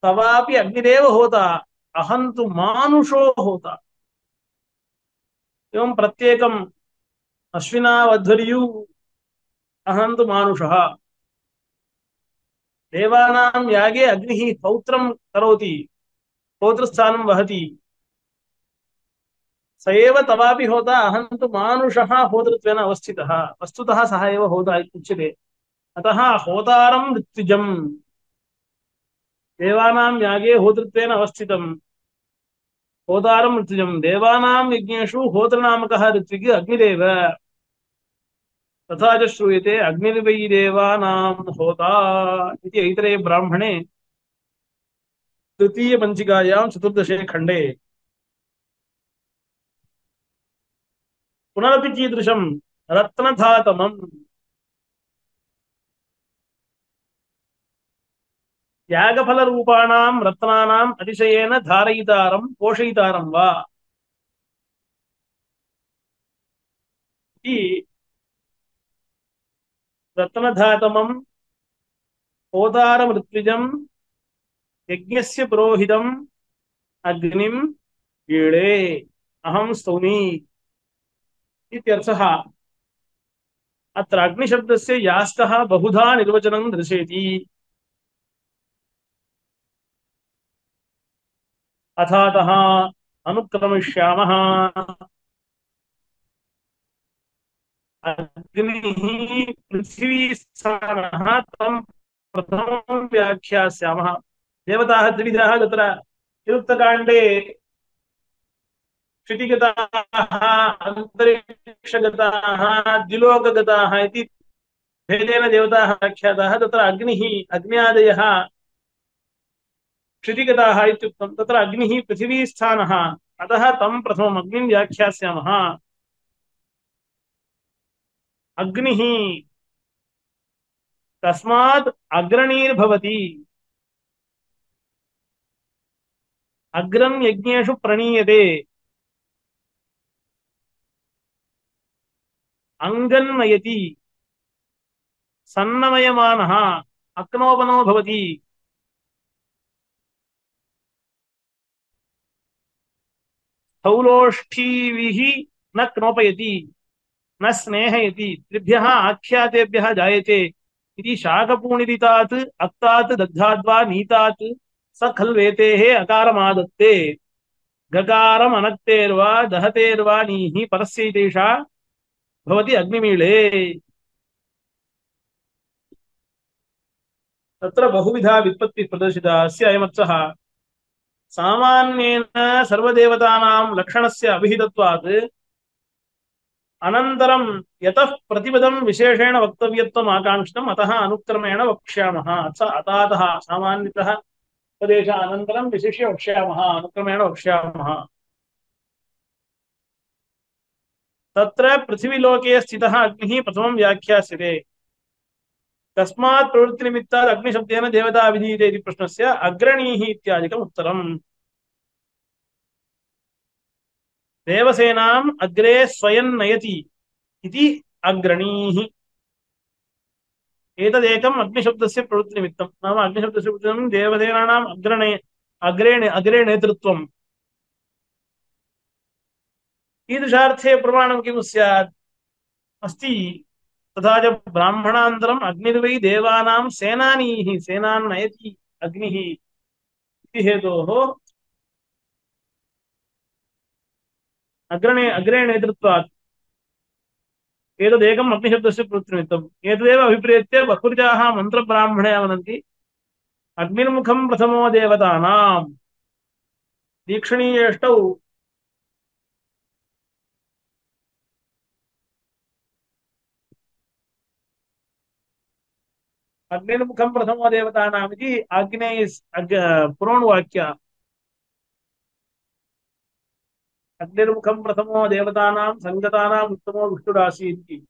तवापि अग्निरेव होता अहं तु मानुषो होता। एवं प्रत्येकम् अश्विनावध्वर्यु अहं तु मानुषः। देवानां यागे अग्निः पौत्रं करोति, पौत्रस्थानं वहति। स एव तवापि होता अहं तु मानुषः होतृत्वेन अवस्थितः। वस्तुतः सः एव होता उच्यते अतः होतारं ऋत्विजम् देवानां यागे होतृत्वेन अवस्थितं होतारं ऋत्विजं देवानां यज्ञेषु होतृनामकः ऋत्विग् अग्निदेव तथा श्रूयते अग्निर्वै देवानां होता इति ऐतरेय ब्राह्मणे तृतीयपञ्चिकायां चतुर्दशे खण्डे। पुनरपि कीदृशं रत्नधातमम् यागफलरूपाणां रत्नानाम् अतिशयेन धारयितारं पोषयितारं वा? इति रत्नधातमम् ओदारमृत्विजं यज्ञस्य पुरोहितम् अग्निं ईळे अहं स्तौमि इत्यर्थः अत्र अग्निशब्दस्य यास्कः बहुधा निर्वचनं दर्शयति। अथातः अनुक्रमिष्यामः। अग्निः पृथिवीस्थानः तं प्रथमं व्याख्यास्यामः। देवताः त्रिविधाः तत्र निरुक्तकाण्डे क्षितिगताः भेदेन देवताः व्याख्याताः। तत्र अग्निः, अग्न्यादयः क्षितिगताः इत्युक्तं तत्र अग्निः पृथिवीस्थानः अतः तं प्रथमम् अग्निं व्याख्यास्यामः। अग्निः तस्मात् अग्रणीर्भवति अग्रं यज्ञेषु प्रणीयते। अङ्गन्नयति सन्नमयमानः। अक्नोपनो भवति। स्थौलोष्ठीभिः न क्नोपयति, न स्नेहयति, त्रिभ्यः आख्यातेभ्यः जायते। इति शाकपूणिदितात् अक्तात्, दग्धाद्वा, नीतात् स खल्वेतेः अकारमादत्ते। गकारम् अनक्तेर्वा दहतेर्वा नीः परस्यैतेषा भवति अग्निमीळे। तत्र बहुविधा वित्पत्तिः प्रदर्शिता अस्य अयमर्थः सामान्येन सर्वदेवतानां लक्षणस्य अभिहितत्वात् अनन्तरं यतः प्रतिपदं विशेषेण वक्तव्यत्वम् आकाङ्क्षितम्, अतः अनुक्रमेण वक्ष्यामः। अथ अतातः सामान्यतः उपदेश अनन्तरं विशिष्य वक्ष्यामः, अनुक्रमेण वक्ष्यामः। तत्र पृथिवीलोके स्थितः अग्निः प्रथमं व्याख्यास्यते। तस्मात् प्रवृत्तिनिमित्तात् अग्निशब्देन देवता विधीयते इति प्रश्नस्य अग्रणीः इत्यादिकम् उत्तरम्। देवसेनाम् अग्रे स्वयं नयति इति अग्रणीः। एतदेकम् अग्निशब्दस्य प्रवृत्तिनिमित्तं नाम अग्निशब्दस्य प्रवृत्तिनिमित्तं देवसेनानाम् अग्रणे, अग्रे अग्रे नेतृत्वम्। ईदृशार्थे प्रमाणं किं स्यात्? अस्ति तथा च ब्राह्मणान्तरम् अग्निर्वै देवानां सेनानीः, सेनान् नयति अग्निः इति हेतोः अग्रणे, अग्रे नेतृत्वात् एतदेकम् अग्निशब्दस्य प्रवृत्तिनिमित्तम् एतदेव अभिप्रेत्य बह्वृजाः मन्त्रब्राह्मणे वदन्ति अग्निर्मुखं प्रथमो देवतानां दीक्षणीयेष्टौ अग्निर्मुखं प्रथमो देवतानाम् इति आग्नेय पुरोणवाक्य अग्निर्मुखं प्रथमो देवतानां सङ्गतानाम् उत्तमो विष्णुरासीत् इति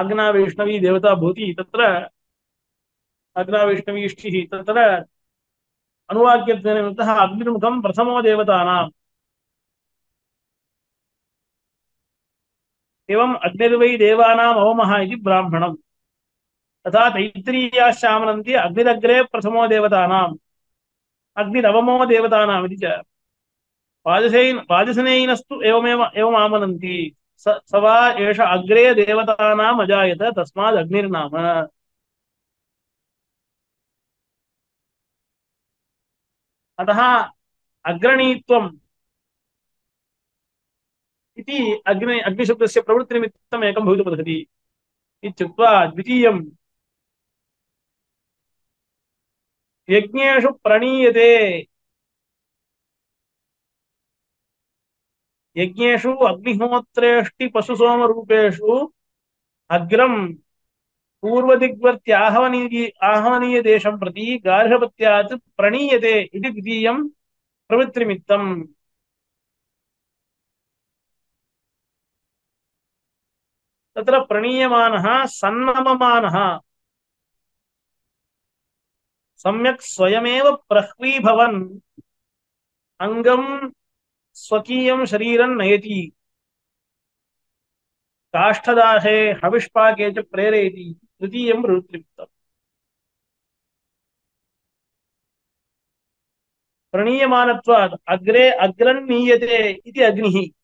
आज्ञा वैष्णवी देवता भूति तत्र आज्ञा वैष्णवी इष्टिः तत्र अनुवाक्यत्वेन अग्निर्मुखं प्रथमो देवतानाम्। एवम् अग्निर्वै देवानाम् अवमः इति ब्राह्मणम्। तथा तैत्तिरीयाश्चामनन्ति अग्निरग्रे प्रथमो देवतानाम्। अग्निरवमो देवतानाम् च। वाजसेन वाजसनेयिनस्तु एवमेव एवमामनन्ति। स स वा एष अग्रे देवतानाम् अजायत, तस्माद् अतः अग्रणीत्वम् इति अग्नि अग्निशब्दस्य प्रवृत्तिनिमित्तम् एकं भवितुमर्हति इत्युक्त्वा द्वितीयं यज्ञेषु प्रणीयते। यज्ञेषु अग्निहोत्रेष्टि पशुसोमरूपेषु अग्रम् पूर्वदिग्वर्त्याहवनीय आहवनीय देशं प्रति गार्हपत्यात् प्रणीयते इति द्वितीयं प्रवृत्तिनिमित्तम्। तत्र प्रणीयमानः, सन्नममानः। सम्यक् स्वयमेव प्रह्वीभवन् अङ्गं स्वकीयं शरीरं नयति। काष्ठदाहे हविष्पाके च प्रेरयति। तृतीयं प्रवृत्तियुक्तम् प्रणीयमानत्वात् अग्रे अग्रन्नीयते इति अग्निः।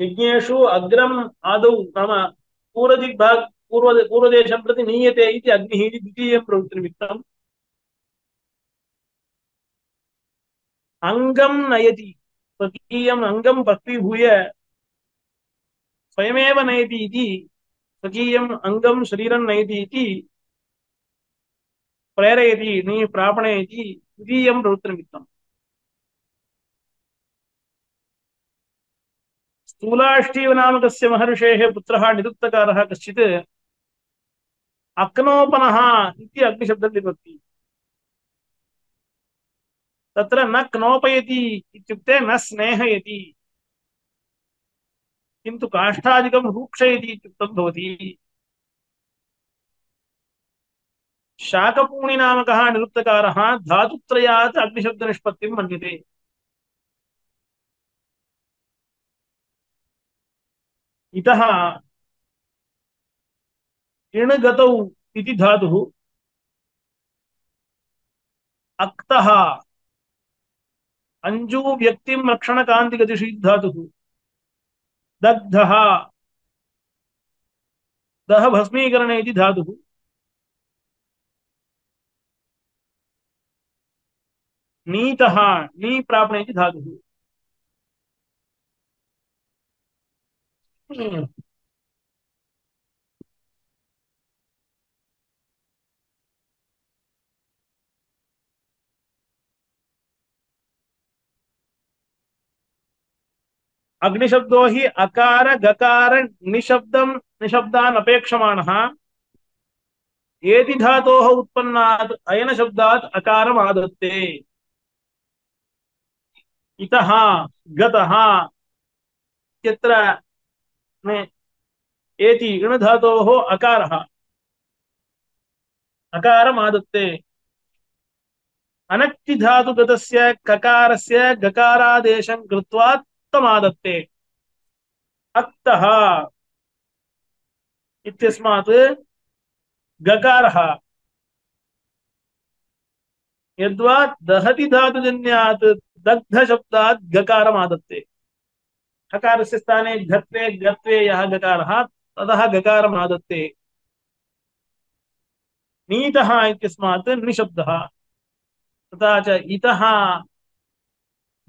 यज्ञेषु अग्रम् आदौ नाम पूर्वदिग्भाग पूर्व पूर्वदेशं प्रति नीयते अग्निः द्वितीयं प्रवृत्तिनिमित्तम्। अङ्गं नयति। स्वकीयम् अङ्गं भक्तिभूय स्वयमेव नयति इति, स्वकीयम् अङ्गं शरीरं नयति प्रेरयति, नी प्रापणयति द्वितीयं प्रवृत्तिनिमित्तम्। स्थूलाष्टीवनामकस्य महर्षेः पुत्रः निरुक्तकारः कश्चित् अक्नोपनः अग्निशब्दं विभक्ति तत्र न क्नोपयति न स्नेहयति। किन्तु काष्ठादिकं रूक्षयति इत्युक्तं भवति। शाकपूणिनामकः निरुक्तकारः धातुत्रयात् अग्निशब्दनिष्पत्तिं मन्यते। इतः इणगतौ इति धातुः अक्तः। अंजू व्यक्तिं रक्षणकान्तिगतिषु धातुः। दग्धः। दह भस्मीकरणे इति धातुः। नीतः। नी प्रापणे इति धातुः। अग्निशब्दो हि अकार गकार निशब्दं निशब्दान् अपेक्षमाणः एति धातोः उत्पन्नात् अयनशब्दात् अकारम् आदत्ते इतः, गतः, इत्यत्र एति इणधातोः अकारः। अकारम् आदत्ते अनक्तिधातुगतस्य ककारस्य गकारादेशं कृत्वा तमादत्ते अक्तः इत्यस्मात् गकारः। यद्वा दहति धातुजन्यात् दग्धशब्दात् गकारमादत्ते। हकारस्य स्थाने घत्वे गत्वे, यः गकारः ततः गकारमादत्ते। नीतः इत्यस्मात् निशब्दः। तथा च इतः,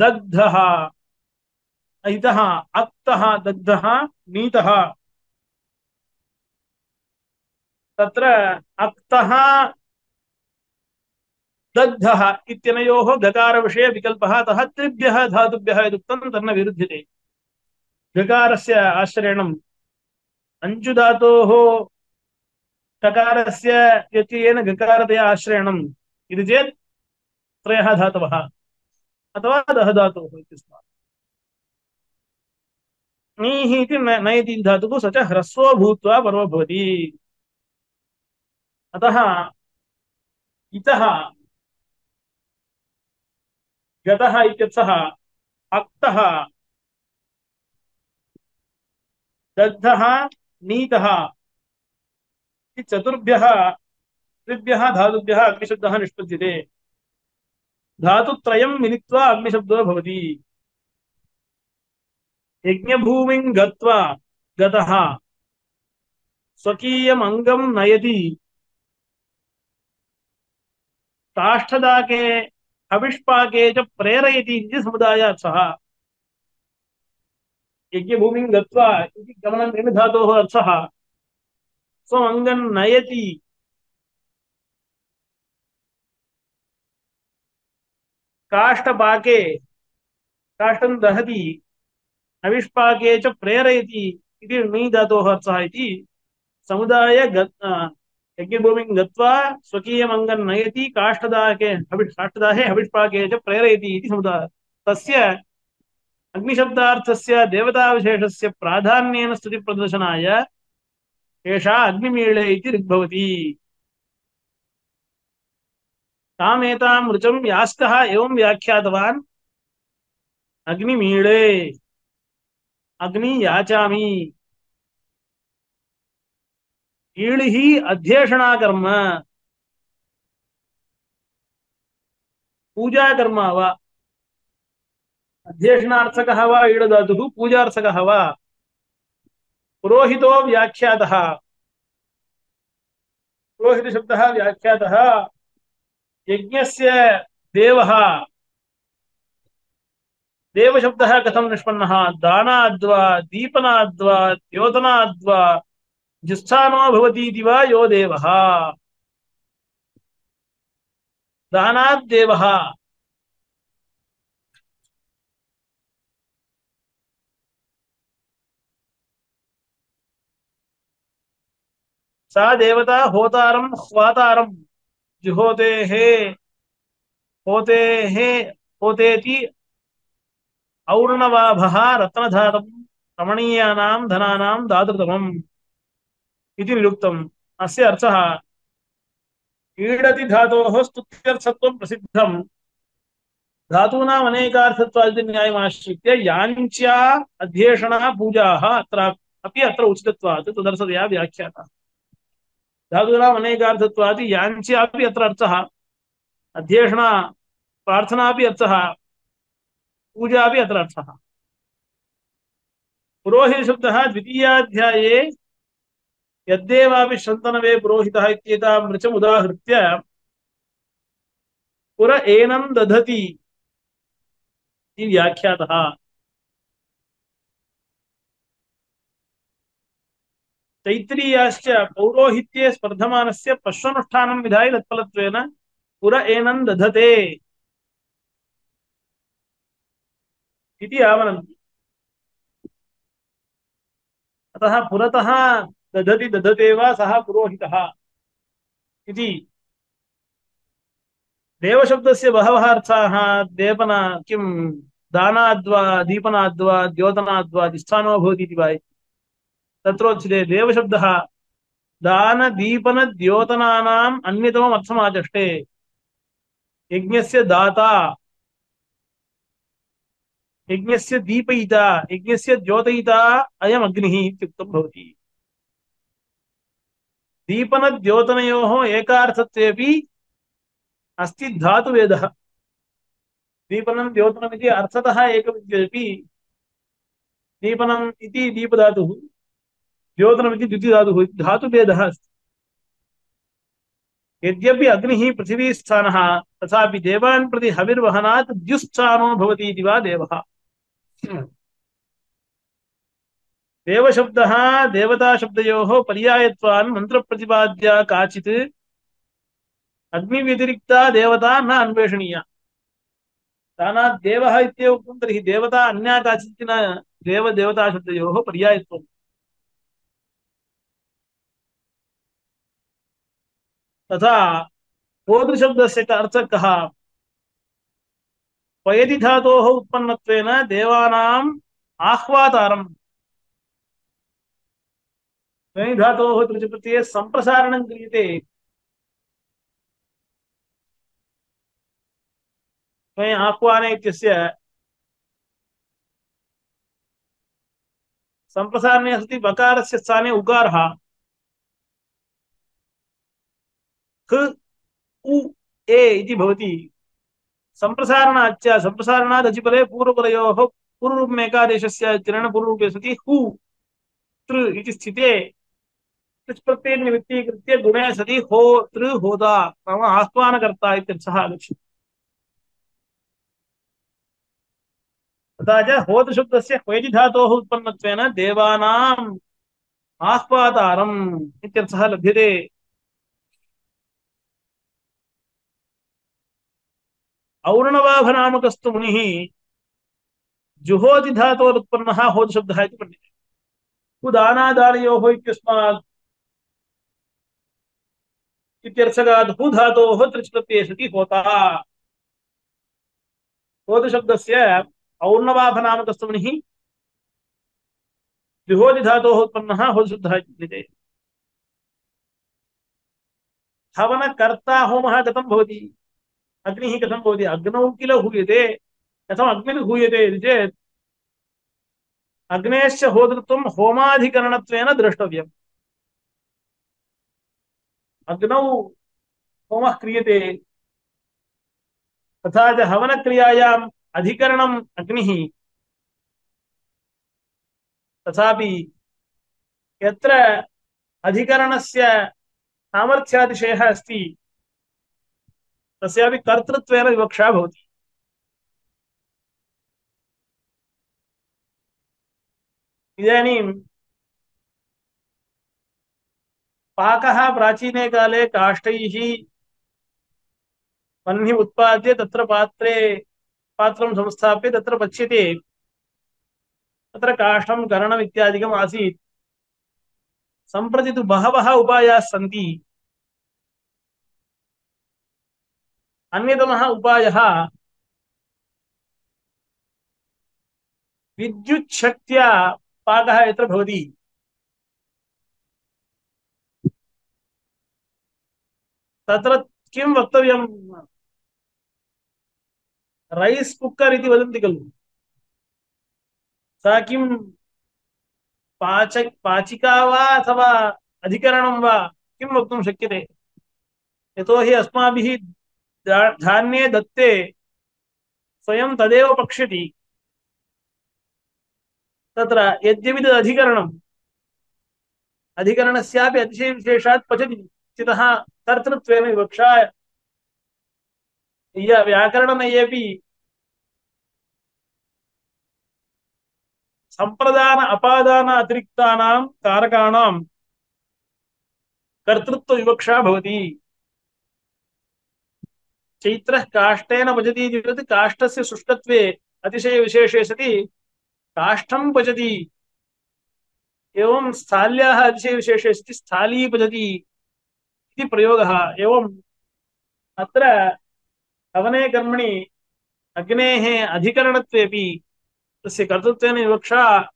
दग्धः। इतः अक्तः दग्धः, नीतः। तत्र अक्तः दग्धः इत्यनयोः गकारविषये विकल्पः अतः त्रिभ्यः, धातुभ्यः यदुक्तं तन्न विरुध्यते। गकारस्य आश्रयणम्। अञ्जुधातोः ककारस्य व्यत्ययेन गकारतया आश्रयणम्। इति चेत् त्रयः धातवः। अथवा दः धातोः इत्यस्मात् नीः इति नयति धातुः स च पर्व भवति। अतः इतः गतः अक्तः दग्धः नीतः चतुर्भ्यः, त्रिभ्यः, धातुभ्यः अग्निशब्दः निष्पद्यते। धातुत्रयं मिलित्वा अग्निशब्दो भवति। यज्ञभूमिं गत्वा गतः नयति। काष्ठदाके हविष्पाके च प्रेरयति इति समुदायार्थः यज्ञभूमिं गत्वा इति गमनं निर्धातोः अर्थः। नयति। काष्ठपाके, काष्ठं दहति, अविष्पाके च प्रेरयति इति णी धातोः अर्थः इति समुदाय यज्ञभूमिं गत्वा स्वकीयमङ्गं नयति काष्ठदाहे हविष्, काष्ठदाहे हविष्पाके च प्रेरयति इति समुदाय। तस्य अग्निशब्दार्थस्य देवताविशेषस्य प्राधान्येन स्तुतिप्रदर्शनाय एषा अग्निमीळे इति ऋग्भवति। तामेतां ऋचं यास्कः एवं व्याख्यातवान् अग्निमीळे। अग्नि याचामि। ईळिः अध्येषणाकर्म। पूजाकर्म वा अध्येषणार्थकः वा ईडधातुः पूजार्थकः वा? पुरोहितो व्याख्यातः। पुरोहितशब्दः व्याख्यातः। यज्ञस्य देवः। देवशब्दः कथं निष्पन्नः? दानाद्वा, दीपनाद्वा, द्योतनाद्वा यो देवः? दानाद्देवः सा देवता होतारं ह्वातारं जुहोतेः होतेः होतेति और्णवाभः रत्नधातं, रमणीयानां धनानां दातृतमम् इति निरुक्तम्। अस्य अर्थः ईडति धातोः स्तुत्यर्थत्वं प्रसिद्धम्। धातूनाम् अनेकार्थत्वादिति न्यायमाश्रित्य याञ्च्या अध्येषणः पूजाः अत्र, अपि अत्र उचितत्वात्, तदर्थतया व्याख्यातः। धातूनाम् अनेकार्थत्वात् याञ्च्यापि अत्र अर्थः। अध्येषणा प्रार्थनापि अर्थः। पूजापि अत्र अर्थः। पुरोहितशब्दः द्वितीयाध्याये यद्देवापि शन्तनवे पुरोहितः इत्येतां ऋचम् उदाहृत्य पुर एनं दधति इति व्याख्यातः। तैत्तिरीयाश्च पौरोहित्ये स्पर्धमानस्य पश्वनुष्ठानं विधाय तत्फलत्वेन पुर एनं दधते। इति आवनन्ति अतः पुरतः दधति दधते वा सः पुरोहितः। इति देवशब्दस्य बहवः अर्थाः। देपन किं दानाद्वा, दीपनाद्वा, द्योतनाद्वा दिस्थानो भवति इति वा तत्रोच्यते। देवशब्दः, दानदीपनद्योतनानाम् अन्यतमम् अर्थमाचष्टे यज्ञस्य दाता, यज्ञस्य दीपयिता, यज्ञस्य द्योतयिता अयम् अग्निः इत्युक्तं भवति। दीपनद्योतनयोः एकार्थत्वेपि अस्ति धातुवेदः। दीपनं द्योतनमिति अर्थतः एकमित्यपि दीपनम् इति दीपधातुः। द्योतनमिति द्वितीयधातुः धातुभेदः अस्ति। यद्यपि अग्निः पृथिवीस्थानः तथापि देवान् प्रति हविर्वहनात् द्युस्थानो भवति इति वा देवः। देवशब्दः देवताशब्दयोः पर्यायत्वान् मन्त्रप्रतिपाद्या काचित् अग्निव्यतिरिक्ता देवता न अन्वेषणीया। तानात् देवः इत्येव उक्तं तर्हि देवता अन्या काचित् न देवदेवताशब्दयोः पर्यायत्वम्। तथा होदृशब्दस्य अर्थः कः? पयति धातोः उत्पन्नत्वेन देवानाम् आह्वातारम्। धातोः तृचप्रत्यये सम्प्रसारणं क्रियते। आह्वाने इत्यस्य सम्प्रसारणे अस्ति बकारस्य स्थाने उकारः ख, उ, ए इति भवति। सम्प्रसारणाच्च सम्प्रसारणात् हु। तृ स्थिते। निमित्तीकृत्य गुणे सति हो, तृ, होदा। नाम आह्वानकर्ता इत्यर्थः तथा च होतशब्दस्य क्वैति धातोः उत्पन्नत्वेन देवानाम् आह्वातारम् इत्यर्थः लभ्यते। और्णवाभनामकस्तु मुनिः जुहोति धातोरुत्पन्नः होदशब्दः इति इत्यस्मात् इत्यर्थकात् हु होता। होदशब्दस्य और्णवाभनामकस्तु मुनिः जुहोति धातोः हवनकर्ता होमः कथं भवति। अग्निः कथं भवति? अग्नौ किल हूयते कथम् अग्निः हूयते इति चेत् अग्नेश्च होतृत्वं होमाधिकरणत्वेन द्रष्टव्यम्। अग्नौ होमः क्रियते। तथा च हवनक्रियायाम् अधिकरणम् अग्निः। तथापि यत्र अधिकरणस्य सामर्थ्यातिशयः अस्ति तस्यापि कर्तृत्वेन विवक्षा भवति। इदानीं पाकः प्राचीने काले काष्ठैः वह्निम् उत्पाद्य तत्र पात्रे, पात्रं संस्थाप्य तत्र पच्यते। तत्र काष्ठं करणम् इत्यादिकम् आसीत्। सम्प्रति तु बहवः उपायाः अन्यतमः उपायः विद्युच्छक्त्या पाकः यत्र भवति? तत्र किं वक्तव्यं? रैस् खलु। सा किं पाच वा अथवा अधिकरणं वा किं वक्तुं शक्यते? यतोहि अस्माभिः धान्ये दत्ते, स्वयं तदेव पक्ष्यति। तत्र यद्यपि अधिकरणम् अधिकरणस्यापि अतिशयविशेषात् पचति। चितः कर्तृत्वेन विवक्षा व्याकरणनयेपि सम्प्रदान अपादान अतिरिक्तानां कारकाणां कर्तृत्वविवक्षा भवति। चैत्रः काष्ठेन भजति इति वदति, काष्ठस्य शुष्कत्वे अतिशयविशेषे सति, काष्ठं भजति। एवं स्थाल्याः अतिशयविशेषे सति, स्थाली भजति इति प्रयोगः। एवम् अत्र हवने कर्मणि अग्नेः अधिकरणत्वेपि तस्य कर्तृत्वेन विवक्षा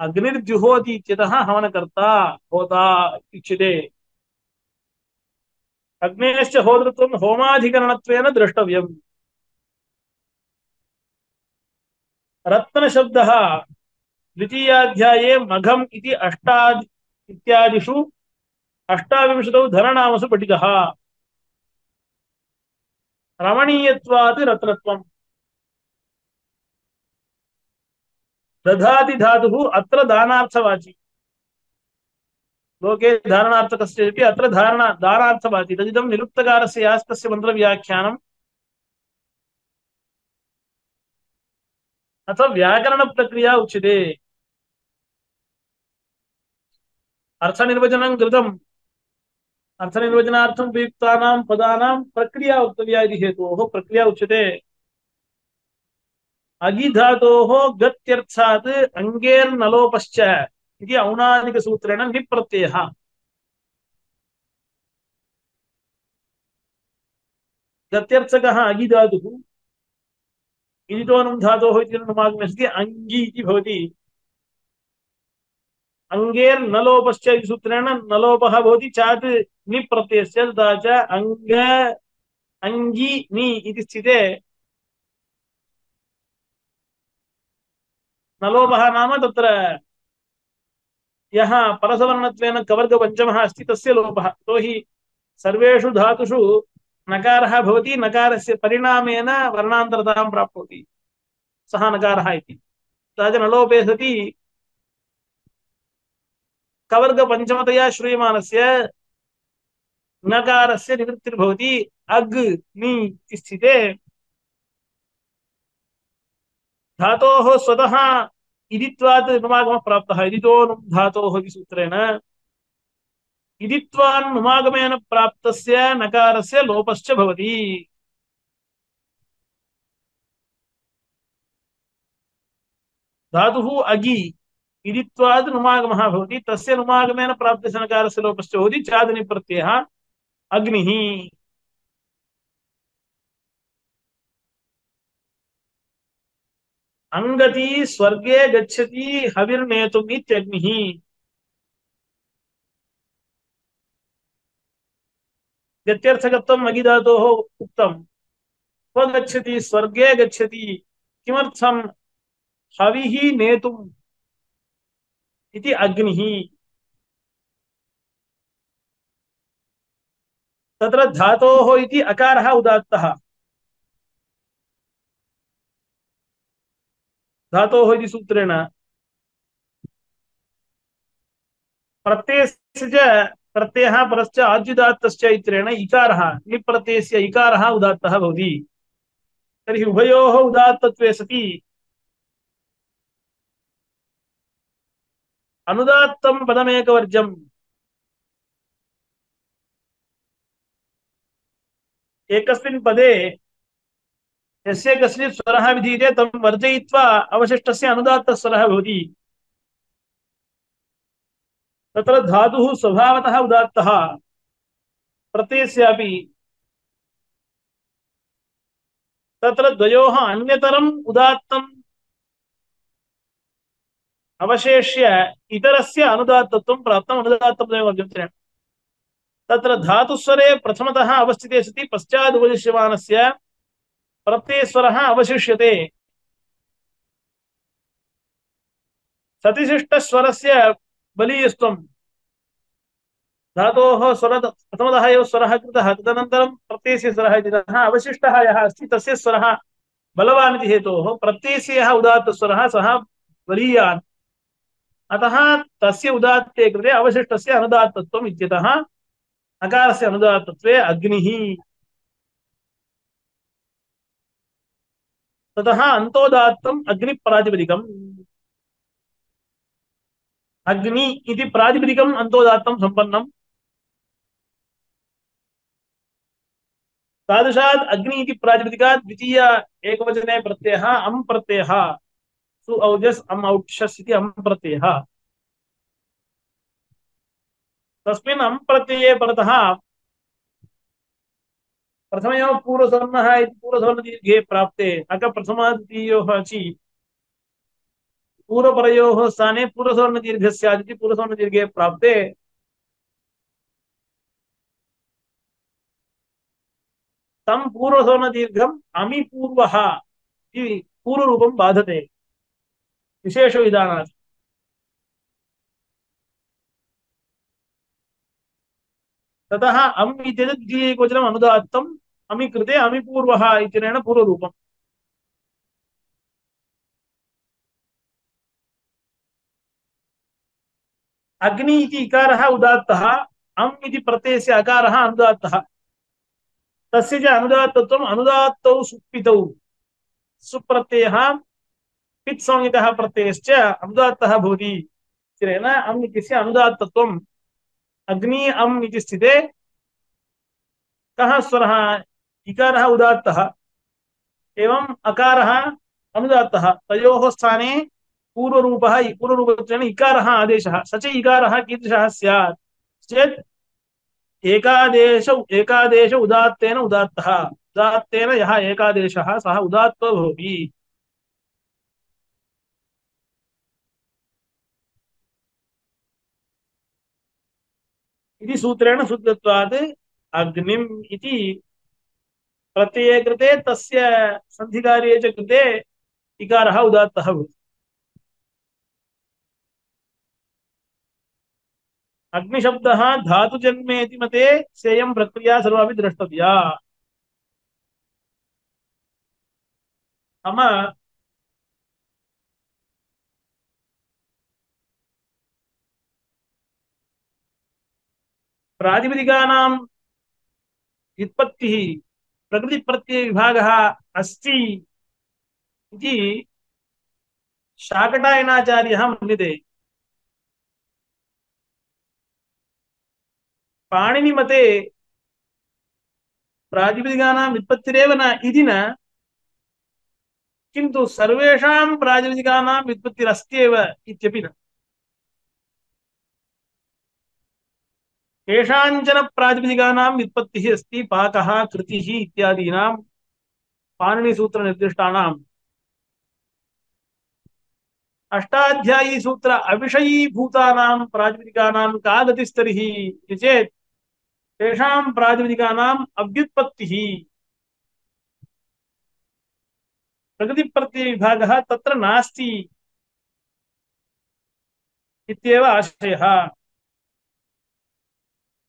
अग्निर्जुहोति इत्यतः हवनकर्ता होता इत्युच्यते अग्नेश्च होतृत्वं होमाधिकरणत्वेन द्रष्टव्यम्। रत्नशब्दः द्वितीयाध्याये मघम् इति अष्टादि इत्यादिषु अष्टाविंशतौ धननामसु पठितः रमणीयत्वात् रत्नत्वम्। दधाति धातुः अत्र दानार्थवाची। लोके धारणार्थकस्य अत्र धारणा दानार्थवाची तदिदं निरुक्तकारस्य यास्तस्य मन्त्रव्याख्यानम् अथ व्याकरणप्रक्रिया उच्यते। अर्थनिर्वचनं कृतम्। अर्थनिर्वचनार्थम् उपयुक्तानां पदानां प्रक्रिया वक्तव्या इति हेतोः प्रक्रिया उच्यते। अगिधातोः गत्यर्थात् अङ्गेर्नलोपश्च। इति औणादिकसूत्रेण निप्रत्ययः। गत्यर्थकः अगिधातुः इदितोऽनुं धातोः इति अनुमागमस्ति अङ्गी भवति। अङ्गेर्नलोपश्च इति सूत्रेण नलोपः भवति, चात् निप्रत्ययस्य तथा च नि स्थिते। नलोपः नाम तत्र यः परसवर्णत्वेन कवर्गपञ्चमः अस्ति तस्य लोपः। यतोहि सर्वेषु धातुषु नकारः भवति, नकारस्य परिणामेन वर्णान्तरतां प्राप्नोति। सः नकारः इति। तथा च नलोपे सति कवर्गपञ्चमतया श्रूयमानस्य नकारस्य निवृत्तिर्भवति। अग्, नि स्थिते। धातोः स्वतः इदित्वात् प्राप्त प्राप्तः इदितो धा सूत्रेण। इदित्वान् प्राप्त नकार से लोपश्च धातु अगि इदित्वाद् नुमागमः भवति। तस्य नुमागमेन से नकारस्य लोपश्च भवति। चादिनिप्रत्ययः अग्निः। अंगति स्वर्गे गच्छति हविर्नेतुम् इत्यग्निः। गत्यर्थकत्वम् अगिधातोः उक्तम्। क्व गच्छति स्वर्गे गच्छति किमर्थम् हविः नेतुम् इति अग्निः। तत्र धातोः इति अकारः उदात्तः। धातोः इति सूत्रेण प्रत्ययस्य च प्रत्ययः परश्च आद्युदात्तश्च इत्रेण इकारः निप्रत्ययस्य इकारः उदात्तः भवति तर्हि उभयोः उदात्तत्वे सति अनुदात्तं पदमेकवर्जम् एकस्मिन् पदे यस्य कश्चित् स्वरः विधीयते तं वर्जयित्वा अवशिष्टस्य अनुदात्तस्वरः भवति। तत्र धातुः स्वभावतः उदात्तः। प्रत्ययस्यापि तत्र द्वयोः अन्यतरम् उदात्तम् अवशेष्य इतरस्य अनुदात्तत्वं प्राप्तम् अनुदात्तपदमेव वर्गत्रेण तत्र धातुस्वरे प्रथमतः अवस्थिते सति पश्चात् उपदिश्यमानस्य प्रत्ययस्वरः अवशिष्यते। सतिशिष्टस्वरस्य बलीयस्त्वं। धातोः स्वर प्रथमतः स्वरः कृतः, तदनन्तरं प्रत्ययस्य स्वरः इति ततः अवशिष्टः यः अस्ति, तस्य स्वरः बलवान् इति हेतोः प्रत्ययस्य यः उदात्तस्वरः, सः अतः तस्य उदात्ते कृते अवशिष्टस्य अनुदात्तत्वम् इत्यतः, अकारस्य अनुदात्तत्वे अग्निः। ततः अन्तोदात्तम् अग्निप्रातिपदिकम्। अग्नि इति प्रातिपदिकम् अन्तोदात्तं सम्पन्नम्। तादृशात् अग्नि इति प्रातिपदिकात् द्वितीय एकवचने प्रत्ययः अम् प्रत्ययः। सु औजस् अम् औक्षस् इति अम् प्रत्ययः। तस्मिन् अम् प्रत्यये परतः प्रथमयोः पूर्वसवर्णः इति पूर्वसवर्णदीर्घे प्राप्ते अक प्रथमाद्वितीयोः अचि पूर्वपरयोः स्थाने पूर्वसवर्णदीर्घः स्यात् इति पूर्वसवर्णदीर्घे प्राप्ते। तं पूर्वसवर्णदीर्घम् अमिपूर्वः इति पूर्वरूपं बाधते। विशेषविधानात् ततः अम् इत्येतत् द्वितीयैकवचनम् अनुदात्तम्। अमि कृते अमिपूर्वः इत्यनेन पूर्वरूपम्। अग्नि इकारः उदात्तः, अम् इति प्रत्ययस्य अकारः अनुदात्तः। तस्य च अनुदात्तत्वम् अनुदात्तौ सुप्पितौ सुप्रत्ययः पित्संज्ञकः प्रत्ययश्च अनुदात्तः भवति इत्यनेन अम् इत्यस्य अग्नि अम् इति स्थिते। कः स्वरः इकारः उदात्तः। एवं अकारः अनुदात्तः। तयोः स्थाने पूर्वरूपः पूर्वरूपत्वेन इकारः आदेशः। स च इकारः कीदृशः स्यात्? चेत् एकादेश एकादेश उदात्तेन उदात्तः। उदात्तेन यः एकादेशः, सः सूत्रेण शुद्धत्वात् अग्निम् प्रत्यये कृते तस्य सन्धिकार्ये च कृते इकारः उदात्तः भवति। अग्निशब्दः धातुजन्मेति मते सेयं प्रक्रिया सर्वापि द्रष्टव्या। मम प्रातिपदिकानां व्युत्पत्तिः प्रकृतिप्रत्ययविभागः अस्ति इति शाकटायनाचार्यः मन्यते। पाणिनिमते प्रातिपदिकानां व्युत्पत्तिरेव न इति न, किन्तु सर्वेषां प्रातिपदिकानां व्युत्पत्तिरस्त्येव इत्यपि न। केषाञ्चन प्रातिपदिकानां व्युत्पत्तिः अस्ति, पाकः, कृतिः इत्यादीनां पाणिनिसूत्रनिर्दिष्टानाम्। अष्टाध्यायी सूत्र अविषयीभूतानां प्रातिपदिकानां का गतिस्तरिः इति चेत् तेषां प्रातिपदिकानाम् अव्युत्पत्तिः। प्रकृतिप्रत्ययविभागः तत्र नास्ति आशयः।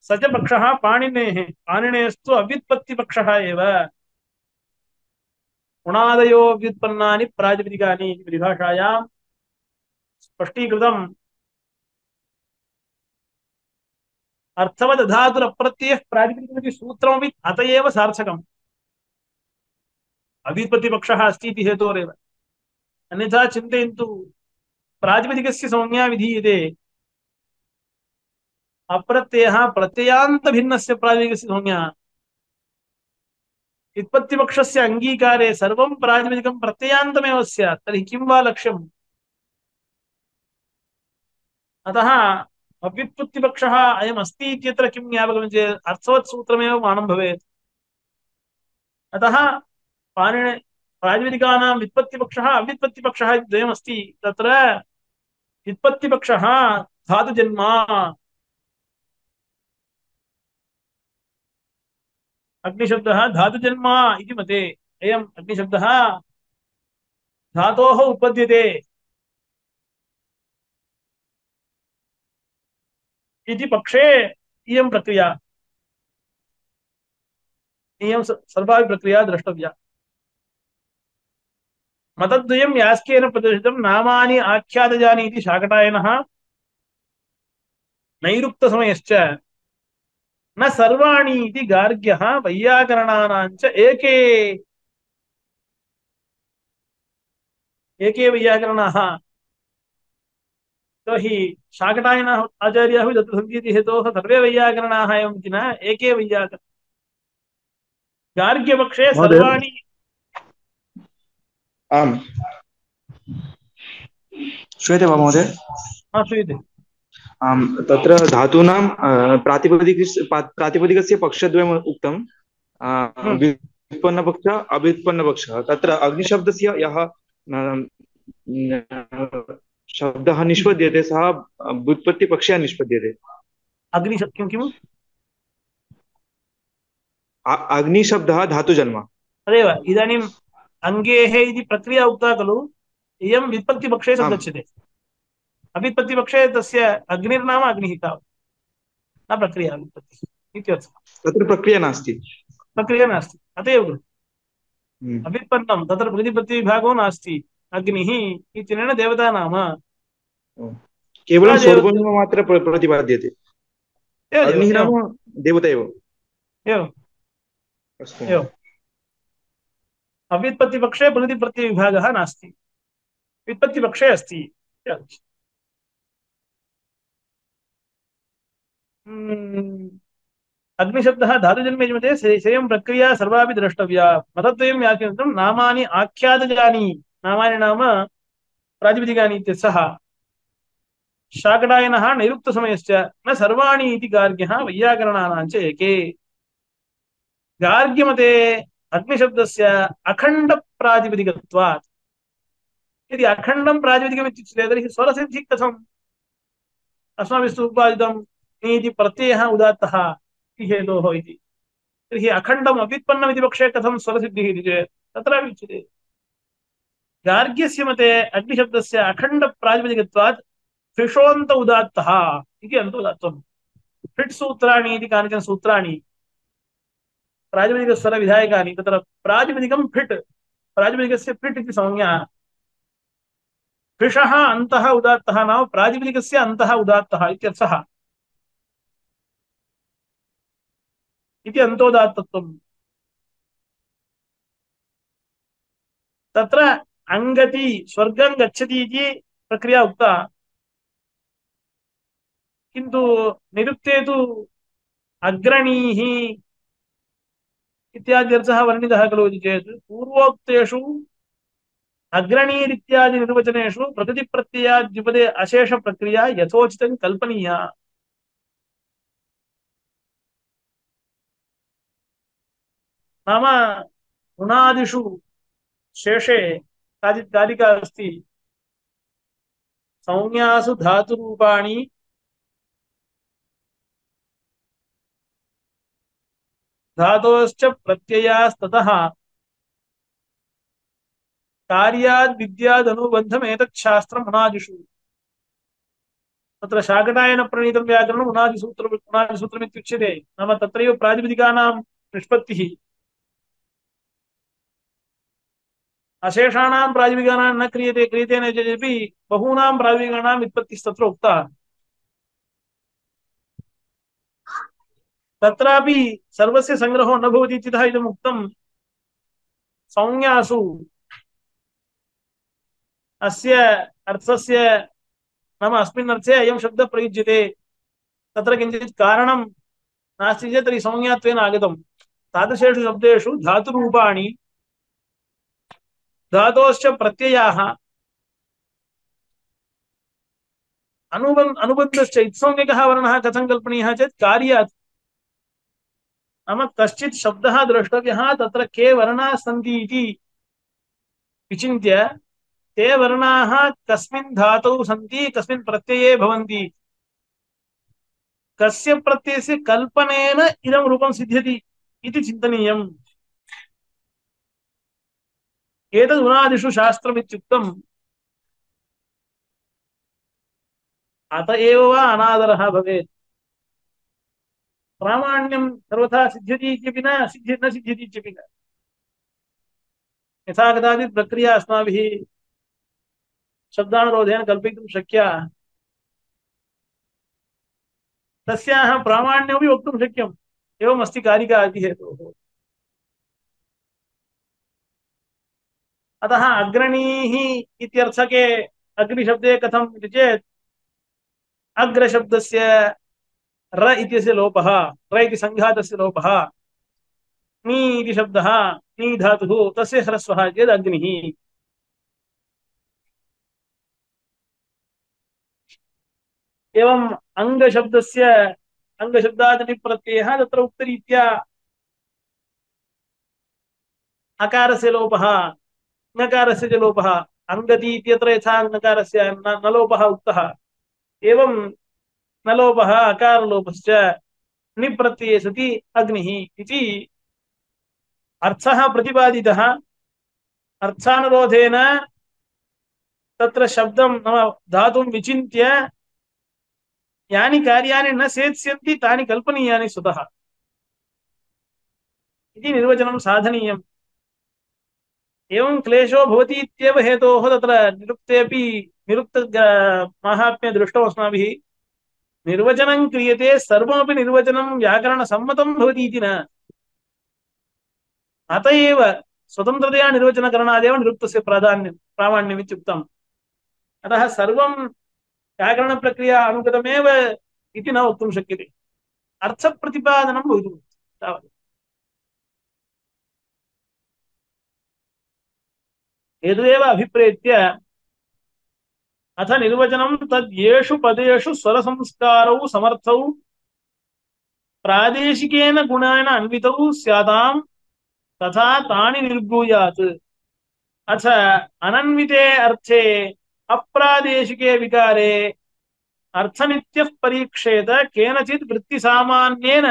स च पक्षः पाणिनेः, पाणिनेस्तु अव्युत्पत्तिपक्षः एव। गुणादयो व्युत्पन्नानि प्रातिपदिकानि इति परिभाषायां स्पष्टीकृतम्। अर्थवदधातुरप्रत्ययः प्रातिपदिकमिति सूत्रमपि अत एव सार्थकम्। अव्युत्पत्तिपक्षः अस्ति इति अन्यथा चिन्तयन्तु। प्रातिपदिकस्य संज्ञा विधीयते अप्रत्ययः प्रत्ययान्तभिन्नस्य प्रातिपदिकस्य संज्ञा। व्युत्पत्तिपक्षस्य अङ्गीकारे सर्वं प्रातिपदिकं प्रत्ययान्तमेव स्यात्, तर्हि किं वा लक्ष्यम्? अतः अव्युत्पत्तिपक्षः अयमस्ति इत्यत्र किं ज्ञापकं चेत् अर्थवत् सूत्रमेव अतः पाणिनि प्रातिपदिकानां व्युत्पत्तिपक्षः अव्युत्पत्तिपक्षः इति द्वयमस्ति तत्र व्युत्पत्तिपक्षः धातुजन्मा। अग्निशब्दः धातुजन्मा मते। अयम् अग्निशब्दः धातोः उत्पद्यते इति पक्षे इयं प्रक्रिया। इयं सर्वापि प्रक्रिया द्रष्टव्या। मतद्वयं यास्केन प्रदर्शितं नामानि आख्यातजानि इति शाकटायनः। नैरुक्तसमयश्च न सर्वाणि इति गार्ग्यः वैयाकरणानाञ्च एके। एके वैयाकरणाः। तो हि शाकटायनः आचार्याः अपि तत्र सन्ति इति हेतोः सर्वे वैयाकरणाः इति न एके वैयाकर गार्ग्यपक्षे। सर्वाणि। आम्। श्रूयते वा महोदय? हा श्रूयते। आम् तत्र धातूनां अ, प्रातिपदिकस्य पक्षद्वयम् उक्तम् अ, हम्म। व्युत्पन्नपक्षः अव्युत्पन्नपक्षः। तत्र अग्निशब्दस्य यः शब्दः निष्पद्यते सः व्युत्पत्तिपक्षे निष्पद्यते। अग्नि किं किम् अग्निशब्दः धातुजन्म। तदेव इदानीम् अङ्गेः इति प्रक्रिया उक्ता खलु इयं व्युत्पत्तिपक्षे। सङ्गच्छते अव्युत्पत्तिपक्षे तस्य अग्निर्नाम अग्निः तावत् न प्रक्रिया इत्यर्थः। तत्र प्रक्रिया नास्ति। प्रक्रिया नास्ति। अत एव हम्म। तत्र प्रतिपत्तिविभागो नास्ति। अग्निः इत्यनेन देवता नाम। केवलं स्वरूपमात्र प्र- प्रतिपाद्यते। अग्निः नाम देवता एव। एवम् अस्तु। एवम् अव्युत्पत्तिपक्षे नास्ति। व्युत्पत्तिपक्षे अस्ति। हम्म, अग्निशब्दः धातुजन्मेजमते सेयं प्रक्रिया सर्वापि द्रष्टव्या। मतद्वयं व्याख्यानितं नामानि आख्यातजानि। नामानि नाम प्रातिपदिकानि इत्यर्थः शाकटायनः नैरुक्तसमयश्च न सर्वाणि इति गार्ग्यः वैयाकरणानाञ्च एके। गार्ग्यमते अग्निशब्दस्य अखण्डप्रातिपदिकत्वात्। यदि अखण्डं प्रातिपदिकमित्युच्यते तर्हि स्वरसिद्धिः कथम् अस्माभिस्तु उपादितं नीति प्रत्ययः उदात्तः इति हेतोः इति। तर्हि अखण्डम् अव्युत्पन्नमिति पक्षे कथं स्वरसिद्धिः इति चेत् तत्रापि उच्यते गार्ग्यस्य मते अग्निशब्दस्य अखण्डप्रातिपदिकत्वात् फिषोऽन्त उदात्तः इति अन्तोदात्तम्। फिट् सूत्राणि इति कानिचन सूत्राणि। प्रातिपदिकस्वरविधायकानि तत्र प्रातिपदिकं फिट् प्रातिपदिकस्य फिट् इति संज्ञा। फिषः अन्तः उदात्तः नाम प्रातिपदिकस्य अन्तः उदात्तः इत्यर्थः। इति अन्तोदात्तत्वम्। तत्र अङ्गति, स्वर्गं गच्छति इति प्रक्रिया उक्ता। किन्तु निरुक्ते तु अग्रणीः इत्याद्यर्थः वर्णितः खलु इति चेत्, पूर्वोक्तेषु अग्रणीरित्यादि निर्वचनेषु प्रकृतिप्रत्ययाद्युपदे अशेषप्रक्रिया यथोचितं कल्पनीया। नाम गुणादिषु शेषे काचित् कारिका अस्ति। संज्ञासु धातुरूपाणि धातोश्च प्रत्ययास्ततः कार्याद् विद्यादनुबन्धम् एतत् शास्त्रम् उनादिषु तत्र शाकटायनप्रणीतं व्याकरणम् नाम तत्रैव प्रातिपदिकानां निष्पत्तिः। अशेषाणां प्रातिपदिकानां न क्रियते क्रियते चेदपि बहूनां प्रातिपदिकानां व्युत्पत्तिस्तत्र तत्रापि सर्वस्य सङ्ग्रहो न संज्ञासु अस्य अर्थस्य नाम अस्मिन् अर्थे शब्दः प्रयुज्यते। तत्र किञ्चित् कारणं नास्ति चेत् तर्हि संज्ञात्वेन आगतं धातोश्च प्रत्ययाः अनुबन् अनुबन्धश्च इत्संज्ञकः वर्णः कथं कल्पनीयः चेत् कार्यात् नाम कश्चित् शब्दः द्रष्टव्यः तत्र के वर्णाः सन्ति इति विचिन्त्य ते वर्णाः कस्मिन् धातौ सन्ति कस्मिन् प्रत्यये भवन्ति कस्य प्रत्ययस्य कल्पनेन इदं रूपं सिद्ध्यति इति चिन्तनीयम् एतद् उनादिषु शास्त्रमित्युक्तम्। अत एव वा अनादरः भवेत्। प्रामाण्यं सर्वथा सिद्ध्यति इत्यपि न सिद्ध्य न सिद्ध्यति इत्यपि न यथा कदाचित् प्रक्रिया अस्माभिः शब्दानुरोधेन कल्पयितुं शक्या। तस्याः प्रामाण्यमपि वक्तुं शक्यम्। एवमस्ति कारिका इति हेतोः। अतः अग्रणीः इत्यर्थके अग्निशब्दे कथम् चेत् अग्रशब्दस्य र इत्यस्य लोपः, र इति सङ्घातस्य लोपः, नी इति शब्दः, नी धातुः, तस्य ह्रस्वः चेत् अग्निः। एवम् अङ्गशब्दस्य अङ्गशब्दादिप्रत्ययः तत्र उक्तरीत्या अकारस्य लोपः ङकारस्य च लोपः। अङ्गति इत्यत्र यथा ङकारस्य न लोपः उक्तः। एवं न लोपः अकारलोपश्च निप्रत्यये सति अग्निः इति अर्थः प्रतिपादितः। अर्थानुरोधेन तत्र शब्दं नाम धातुं विचिन्त्य यानि कार्याणि न सेत्स्यन्ति तानि कल्पनीयानि स्वतः। इति निर्वचनं साधनीयम्। एवं क्लेशो भवति इत्येव हेतोः तत्र निरुक्तेपि निरुक्त माहात्म्ये दृष्टो अस्माभिः निर्वचनं क्रियते सर्वमपि निर्वचनं व्याकरणसम्मतं भवति इति न अत एव स्वतन्त्रतया निर्वचनकरणादेव निरुक्तस्य प्राधान्यं प्रामाण्यम् इत्युक्तम् अतः सर्वं व्याकरणप्रक्रिया अनुगतमेव इति न वक्तुं शक्यते अर्थप्रतिपादनं भवितुम् तावत् एतदेव अभिप्रेत्य अथ निर्वचनं तद् येषु पदेषु स्वरसंस्कारौ समर्थौ, प्रादेशिकेन गुणेन अन्वितौ स्याताम्, तथा तानि निर्भूयात् अथ अनन्विते अर्थे अप्रादेशिके विकारे अर्थनित्यः परीक्षेत केनचित् वृत्तिसामान्येन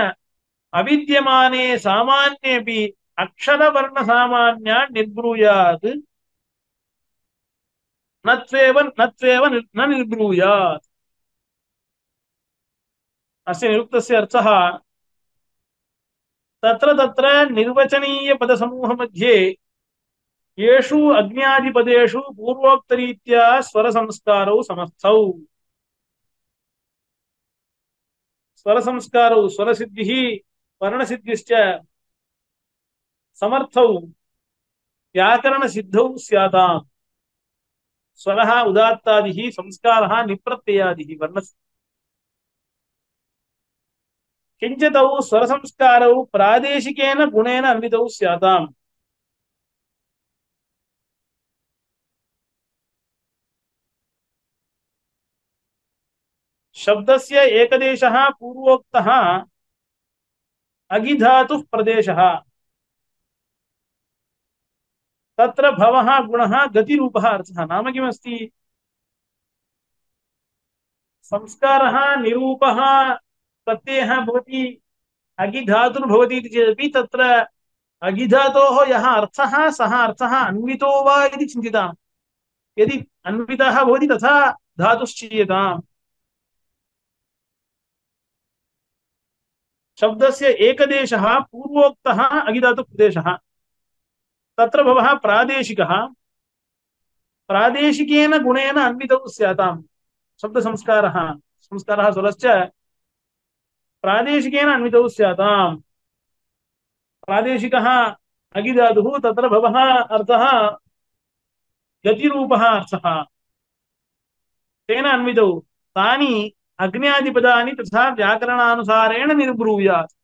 अविद्यमाने सामान्येऽपि अक्षरवर्णसामान्यान् निर्ब्रूयात् नत्वेव नत्वेव न निर्ब्रूयात्। अस्य निरुक्तस्य अर्थः, तत्र तत्र निर्वचनीयपदसमूहमध्ये येषु अज्ञादिपदेषु पूर्वोक्तरीत्या स्वरसंस्कारौ समर्थौ। स्वरसंस्कारौ, स्वरसिद्धिः, वर्णसिद्धिश्च समर्थौ। व्याकरणसिद्धौ स्याताम् स्वरः उदात्तादिः, संस्कारः निप्रत्ययादिः वर्णस्य। स्वर संस्कार प्रादेशिक गुणेन अन्वित सैता शब्द से एक पूर्वोक्तः अगिधा प्रदेश। तत्र भवः गुणः गतिरूपः अर्थः। नाम किमस्ति? संस्कारः निरूपः प्रत्ययः भवति अगिधातुर्भवति इति चेदपि तत्र अगिधातोः यः अर्थः, सः अर्थः अन्वितो वा इति चिन्तिताम्। यदि अन्वितः भवति तथा धातुश्चीयताम्। शब्दस्य एकदेशः पूर्वोक्तः अगिधातुप्रदेशः। तत्र भवः प्रादेशिकः। प्रादेशिकेन गुणेन अन्वितौ स्याताम्। शब्दसंस्कारः। संस्कारः स्वरश्च प्रादेशिकेन अन्वितौ स्याताम्। प्रादेशिकः अगिधातुः तत्र भवः अर्थः गतिरूपः अर्थः। तेन अन्वितौ। तानि अग्न्यादिपदानि तथा व्याकरणानुसारेण निर्ब्रूयात्।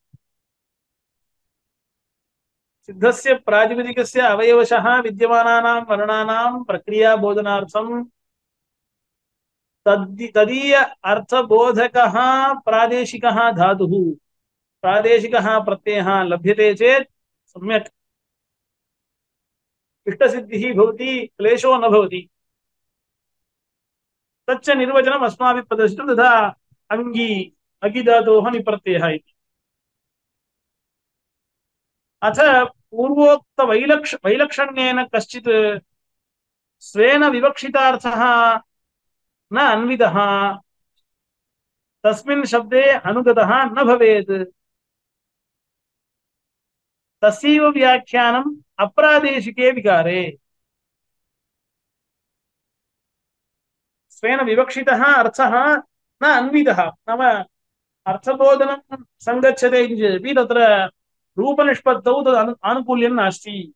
सिद्धस्य प्रातिपदिकस्य अवयवशः विद्यमानानां वर्णानां प्रक्रियाबोधनार्थं तद्दि, तदीय अर्थबोधकः प्रादेशिकः धातुः। प्रादेशिकः प्रत्ययः लभ्यते चेत् सम्यक्। इष्टसिद्धिः भवति, क्लेशो न भवति। तच्च निर्वचनम् अस्माभिः प्रदर्शितं तथा अङ्गी अगिधातोः निप्रत्ययः अथ पूर्वोक्तवैलक्ष वैलक्षण्येन कश्चित् स्वेन विवक्षितार्थः न अन्वितः। तस्मिन् शब्दे अनुगतः न भवेत्। तस्यैव व्याख्यानम् अप्रादेशिके विकारे। स्वेन विवक्षितः अर्थः न अन्वितः। नाम अर्थबोधनं सङ्गच्छते इति चेदपि रूपनिष्पत्तौ तद् अनु, आनुकूल्यं नास्ति।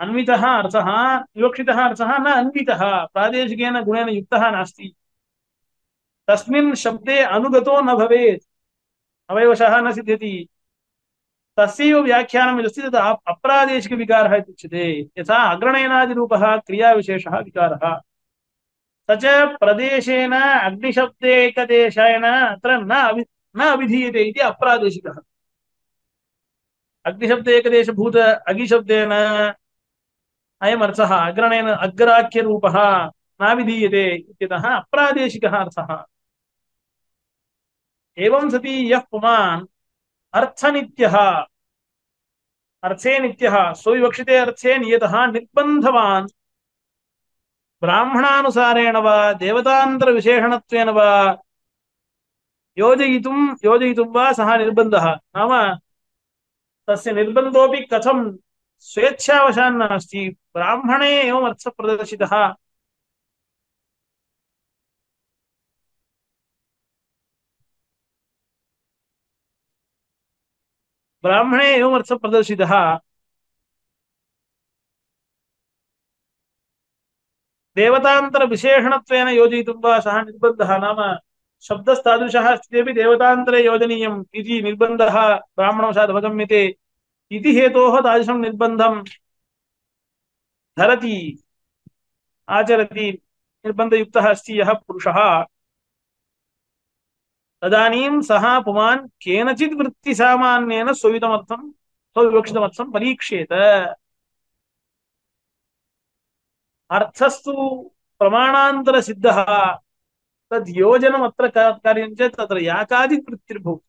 अन्वितः अर्थः, विवक्षितः अर्थः न अन्वितः, प्रादेशिकेन गुणेन युक्तः नास्ति। शब्दे अनुगतो न भवेत्, अवयवशः न सिद्ध्यति। तस्यैव व्याख्यानं यदस्ति तद् अ- अप्रादेशिकविकारः इत्युच्यते। यथा अग्रणयनादिरूपः क्रियाविशेषः विकारः। स च प्रदेशेन अग्निशब्देकदेशेन अत्र न न अभिधीयते इति अप्रादेशिकः। अग्निशब्देकदेशभूत अगिशब्देन अयमर्थः, अग्रणेन अग्राख्यरूपः नाभिधीयते इत्यतः अप्रादेशिकः एवं सति यः पुमान् अर्थनित्यः अर्थे नित्यः स्वविवक्षिते अर्थे नियतः, निर्बन्धवान्। ब्राह्मणानुसारेण वा, देवतान्तरविशेषणत्वेन वा, योजयितुं योजयितुं वा सः निर्बन्धः। नाम तस्य निर्बन्धोऽपि कथं? स्वेच्छावशान् नास्ति। ब्राह्मणे एवम् अर्थः प्रदर्शितः ब्राह्मणे एवम् अर्थः प्रदर्शितः देवतान्तरविशेषणत्वेन योजयितुं वा सः निर्बन्धः नाम शब्दस्तादृशः अस्ति देवतान्तरे योजनीयम् इति निर्बन्धः ब्राह्मणवशात् अवगम्यते इति हेतोः तादृशं निर्बन्धं धरति, आचरति, निर्बन्धयुक्तः अस्ति यः पुरुषः। तदानीं सः पुमान् केनचित् वृत्तिसामान्येन स्वयुतमर्थं, स्वविवक्षितमर्थं परीक्ष्येत अर्थस्तु प्रमाणान्तरसिद्धः। तद् योजनमत्र का- कार्यं चेत् तत्र याकादिवृत्तिर्भवति।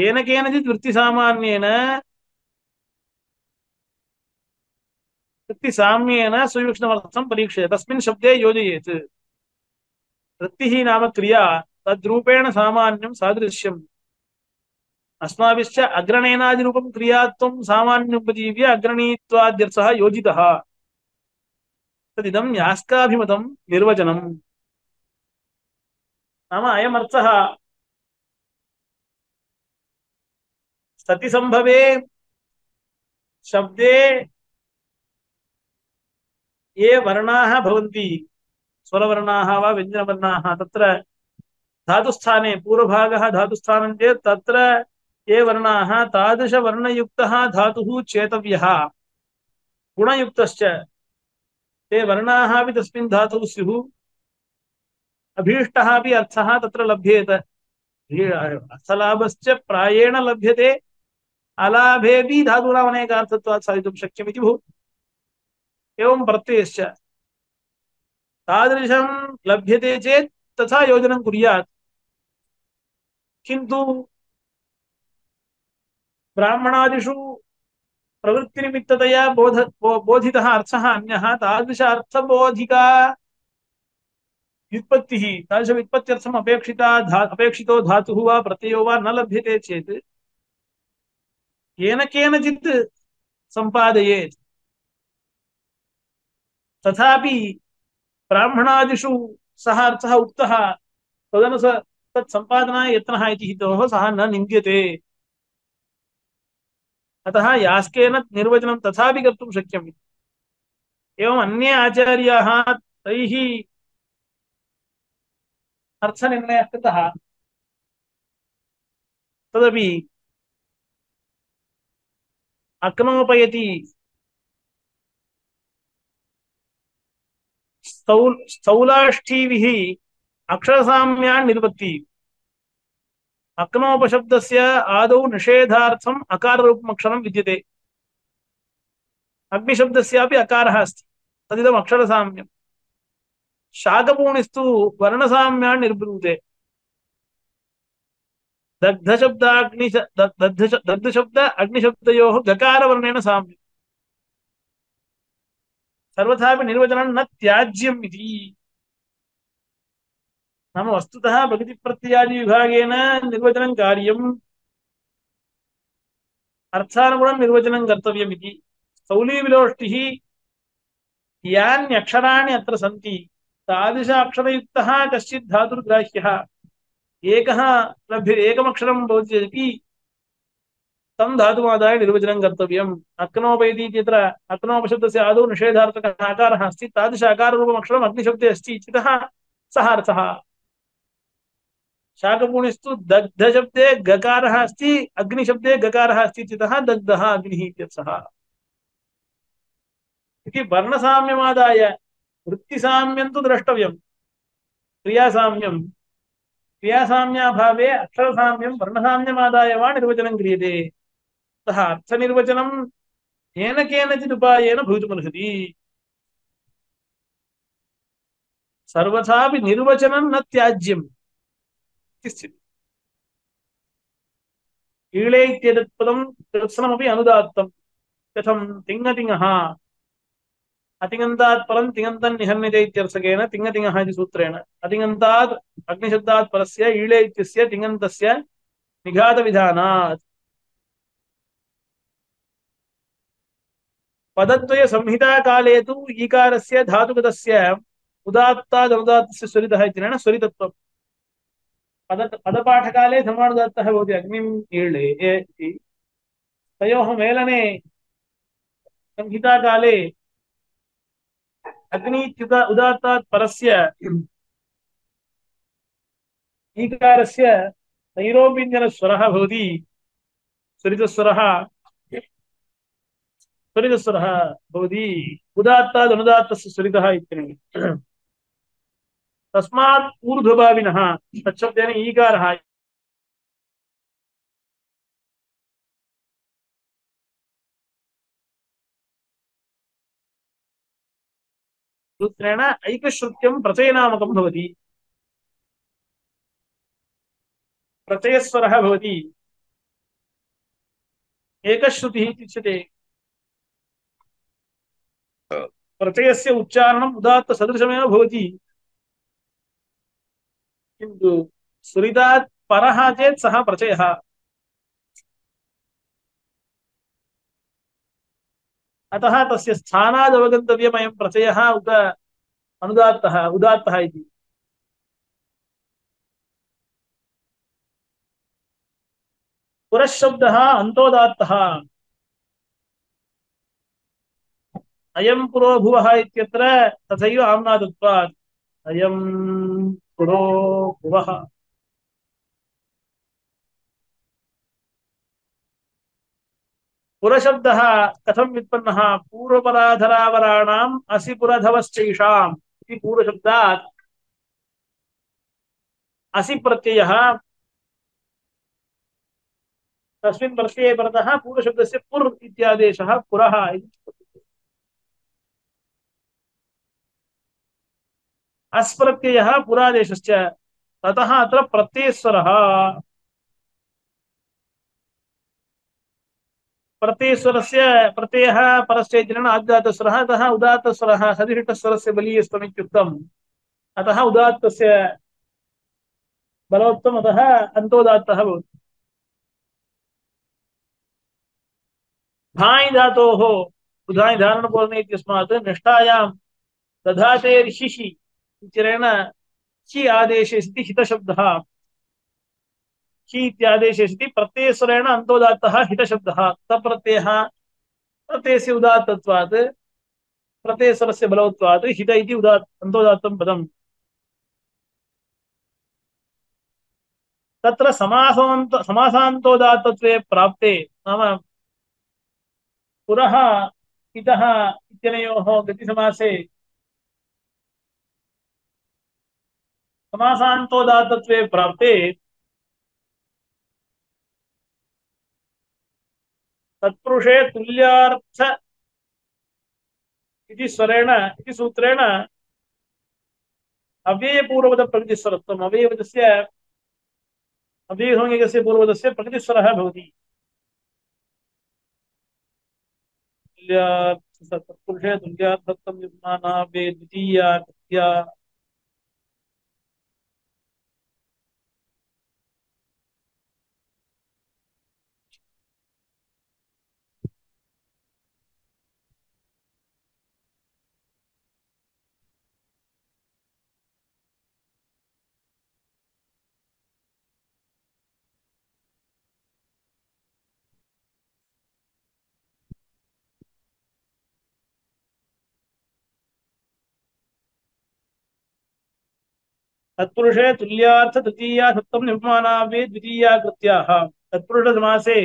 येन केनचित् वृत्तिसामान्येन, वृत्तिसाम्येन सुविवक्षणमर्थं परीक्षते। तस्मिन् शब्दे योजयेत्। वृत्तिः नाम क्रिया, तद्रूपेण सामान्यं सादृश्यम्। अस्माभिश्च अग्रणेनादिरूपं क्रियात्वं सामान्योपजीव्य अग्रणीत्वाद्यर्थः योजितः। तदिदं यास्काभिमतं निर्वचनम्। नाम अयमर्थः। सतिसम्भवे शब्दे ये वर्णाः भवन्ति, स्वरवर्णाः वा व्यञ्जनवर्णाः, तत्र धातुस्थाने पूर्वभागः धातुस्थानं चेत् तत्र ये वर्णाः तादृशवर्णयुक्तः धातुः चेतव्यः। गुणयुक्तश्च ते वर्णाः अपि तस्मिन् धातुः स्युः। अभीष्टः अपि अर्थः तत्र लभ्येत। अर्थलाभश्च प्रायेण लभ्यते। अलाभेऽपि धातूनाम् अनेकार्थत्वात् साधितुं शक्यमिति भूत् एवं प्रत्ययश्च। तादृशं लभ्यते चेत् तथा योजनं कुर्यात्। किन्तु ब्राह्मणादिषु प्रवृत्तिनिमित्ततया बोध बोधितः अर्थः अन्यः तादृश अर्थबोधिका व्युत्पत्तिः तादृश व्युत्पत्त्यर्थम् अपेक्षिता धा, अपेक्षितो धातुः वा प्रत्ययो वा न लभ्यते चेत् येन केनचित् सम्पादयेत्। तथापि ब्राह्मणादिषु सः अर्थः उक्तः, तदनुस तत् सम्पादनाय यत्नः इति हेतोः, सः न निन्द्यते। अतः यास्केन निर्वचनं तथापि कर्तुं शक्यम्। एवम् अन्ये आचार्याः तैः अर्थनिर्णयः कृतः तदपि अक्नोपयति। स्थौल स्थौलाष्ठीभिः अक्षरसाम्यान् अक्नोपशब्दस्य आदौ निषेधार्थम् अकाररूपमक्षरं विद्यते। अग्निशब्दस्यापि अकारः अस्ति। तदिदम् अक्षरसाम्यम्। शाकपूणिस्तु वर्णसाम्यान् निर्ब्रूते दग्धशब्दाग्नि दग्ध दग्धशब्द अग्निशब्दयोः गकारवर्णेन साम्यम्। सर्वथापि निर्वचनं न त्याज्यम् नाम वस्तुतः प्रकृतिप्रत्ययादिविभागेन निर्वचनं कार्यम् अर्थानुगुणं निर्वचनं कर्तव्यम् इति स्थौलीविलोष्टिः यान्यक्षराणि अत्र सन्ति। तादृश अक्षरयुक्तः कश्चित् धातुर्ग्राह्यः। एकः लभ्य एकमक्षरं भवति चेदपि तं धातुमादाय निर्वचनं कर्तव्यम्। अक्नोपयति इत्यत्र अक्नोपशब्दस्य आदौ निषेधार्थकः आकारः अस्ति तादृश आकाररूपमक्षरम् अग्निशब्दे अस्ति इत्यतः सः अर्थः। शाकपूणिस्तु दग्धशब्दे गकारः अस्ति, अग्निशब्दे गकारः अस्ति इत्यतः दग्धः अग्निः इत्यर्थः। इति वर्णसाम्यमादाय वृत्तिसाम्यं तु द्रष्टव्यं क्रियासाम्यं क्रियासाम्याभावे अक्षरसाम्यं वर्णसाम्यमादाय वा निर्वचनं क्रियते। अतः अर्थनिर्वचनं येन केनचित् उपायेन भवितुमर्हति। सर्वथापि निर्वचनं न त्याज्यम्। स्थितिः ईळे इत्येतत् पदं तिङ्गतिङ्गः इति सूत्रेण। अतिङन्तात् अग्निशब्दात् परस्य, ईळे इत्यस्य, तिङन्तस्य निघातविधानात्। पदद्वयसंहिताकाले तु ईकारस्य धातुगतस्य उदात्तादनुदात्तस्य स्वरितः इत्यनेन स्वरितत्वम्। पद, पदपाठकाले धर्मानुदात्तः भवति अग्निम् ईळे इति तयोः मेलने संहिताकाले अग्नीत्युत उदात्तात् परस्य ईकारस्य नैरोपिञ्जनस्वरः भवति। स्वरितस्वरः स्वरितस्वरः भवति। उदात्तात् अनुदात्तस्य स्वरितः इत्यनेन। तस्मात् ऊर्ध्वभाविनः। तच्छब्देन ईकारः। सूत्रेण ऐकश्रुत्यं प्रचयनामकं भवति। प्रचयस्वरः भवति। एकश्रुतिः इत्युच्यते। प्रचयस्य उच्चारणम् उदात्तसदृशमेव भवति। किन्तु सुरितात् परः चेत् सः प्रचयः। अतः तस्य स्थानादवगन्तव्यमयं प्रचयः उत अनुदात्तः, उदात्तः इति। पुरःशब्दः अन्तोदात्तः। अयं पुरो भुवः इत्यत्र तथैव आम्नादत्वात् अयं पुरो भुवः पुरशब्दः कथं व्युत्पन्नः? पूर्वपराधरावराणाम् असि पुरधवश्चैषाम् इति पूर्वशब्दात् असि प्रत्ययः तस्मिन् प्रत्यये परतः पूर्वशब्दस्य पुर् अस्प्रत्ययः पुरादेशश्च। ततः अत्र प्रत्ययस्वरः प्रत्ययस्वरस्य प्रत्ययः परश्चैतन्येन आद्यातस्वरः अतः उदात्तस्वरः सदिशिष्टस्वरस्य बलीयस्त्वम् इत्युक्तम् अतः उदात्तस्य बलोत्तम अतः अन्तोदात्तः भवति। धाय् धातोः उधाय् धारणपूर्णे इत्यस्मात्, निष्ठायां इत्यनेन हि आदेशे सति हितशब्दः। हि इत्यादेशे सति प्रत्ययस्वरेण अन्तोदात्तः हितशब्दः। तप्रत्ययः, प्रत्ययस्य उदात्तत्वात्, प्रत्ययस्वरस्य बलवत्वात्, हित इति उदात् अन्तोदात्तं पदम्। तत्र समासान्त समासान्तोदात्तत्वे प्राप्ते नाम पुरः इतः इत्यनयोः गतिसमासे समासान्तोदात्तत्वे प्राप्ते तत्पुरुषे तुल्यार्थ इति स्वरेण, इति सूत्रेण अव्ययपूर्वपदप्रकृतिस्वरत्वम् अव्ययपदस्य अव्ययसंज्ञकस्य पूर्वपदस्य प्रकृतिस्वरः भवति। तत्पुरुषे तुल्यार्थत्वं युग्मानाव्ये द्वितीया तत्पुरुषे तुल्यार्थ तृतीया सप्तम निपमानाव्ये द्वितीया कृत्याः। तत्पुरुष समासे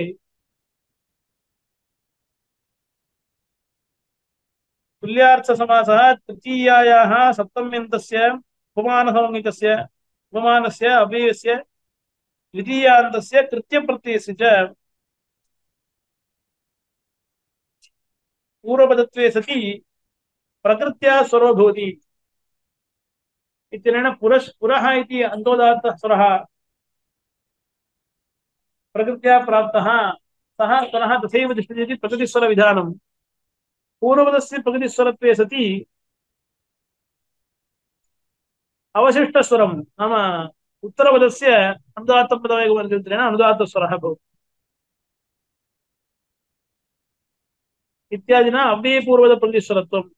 तुल्यार्थ समासः तृतीयायाः सप्तम्यन्तस्य उपमानसंज्ञकस्य उपमानस्य अव्ययस्य द्वितीयान्तस्य कृत्यप्रत्ययस्य च पूर्वपदत्वे सति प्रकृत्या स्वरो भवति। इत्यनेन पुरस् पुरः इति अन्तोदात्तः स्वरः प्रकृत्या प्राप्तः, सः स्वरः तथैव तिष्ठति इति प्रकृतिस्वरविधानम्। पूर्वपदस्य प्रकृतिस्वरत्वे नाम उत्तरपदस्य अनुदात्तपदवेगवर्गत्रेण अनुदात्तस्वरः भवति। इत्यादिना अव्ययपूर्वदप्रतिस्वरत्वम्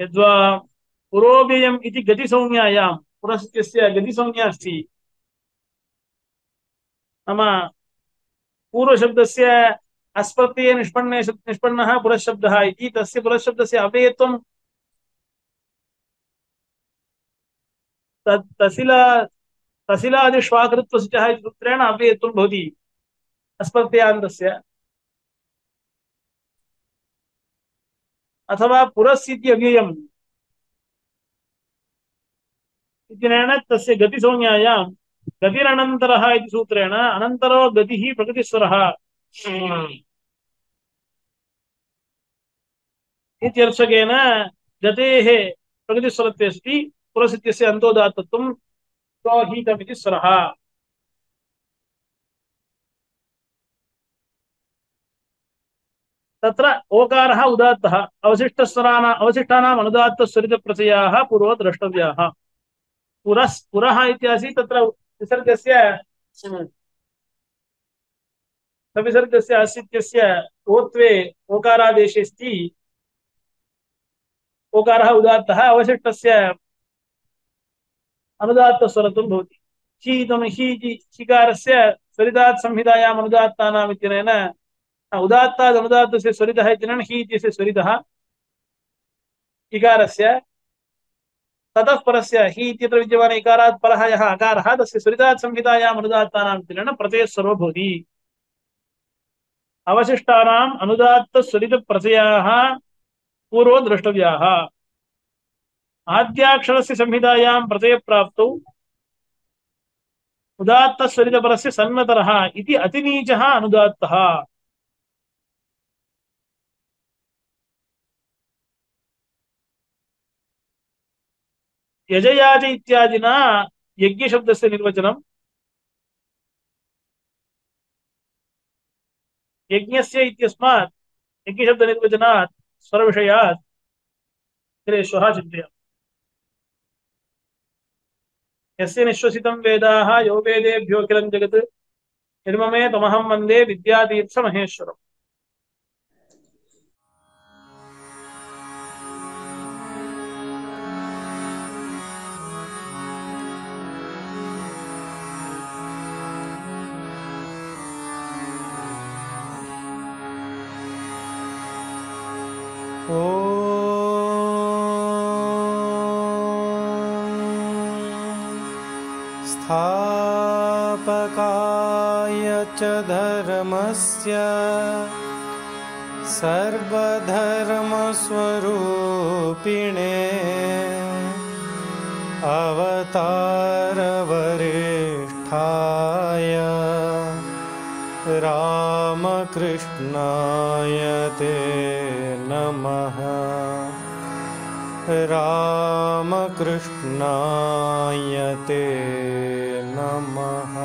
यद्वा पुरोव्ययम् इति गतिसंज्ञायां पुरस्त्यस्य गतिसंज्ञा अस्ति। नाम पूर्वशब्दस्य अस्प्रत्यये निष्पन्ने निष्पन्नः पुरःशब्दः इति तस्य पुरःशब्दस्य अव्ययत्वं तत् तसिला, तसिलादिष्वाकृत्वसिचः इति सूत्रेण अव्ययत्वं भवति। अस्प्रत्ययान्तस्य अथवा पुरस्यिति अव्ययम् इत्यनेन तस्य गतिसंज्ञायां गतिरनन्तरः इति सूत्रेण अनन्तरो गतिः प्रकृतिस्वरः। इत्यर्थकेन गतेः प्रकृतिस्वरत्वे अस्ति पुरसित्यस्य अन्तोदात्तत्वं स्वाहीतमिति स्वरः तत्र ओकारः उदात्तः अवशिष्टस्वराणाम् अवशिष्टानाम् अनुदात्तस्वरितप्रत्ययाः पूर्वं द्रष्टव्याः। पुरस् पुरः इत्यासीत् तत्र विसर्गस्य सविसर्गस्य अस्तित्वस्य ओत्वे ओकारादेशे अस्ति ओकारः उदात्तः अवशिष्टस्य अनुदात्तस्वरत्वं भवति। शीतम हि शिकारस्य स्वरितात् संहितायाम् अनुदात्तानाम् इत्यनेन उदात्तात् स्वरितः इत्यनेन हि स्वरितः इकारस्य ततः विद्यमान इकारात् परः यः अकारः तस्य स्वरितात् संहितायाम् प्रत्ययस्वरो भवति अवशिष्टानाम् पूर्वो द्रष्टव्याः। आद्याक्षरस्य संहितायां प्रत्ययप्राप्तौ उदात्तस्वरितपरस्य सन्नतरः इति अतिनीचः अनुदात्तः। यजयाज इत्यादिना यज्ञशब्दस्य निर्वचनम् यज्ञस्य इत्यस्मात्, यज्ञशब्दनिर्वचनात् स्वरविषयात् अग्रे श्वः चिन्तयामः। यस्य निःश्वसितं वेदाः यो वेदेभ्योऽखिलं जगत् निर्ममे तमहं वंदे विद्यातीर्थमहेश्वरम् च धर्मस्य सर्वधर्मस्वरूपिणे अवतारवरिष्ठाय रामकृष्णाय ते नमः। रामकृष्णाय ते नमः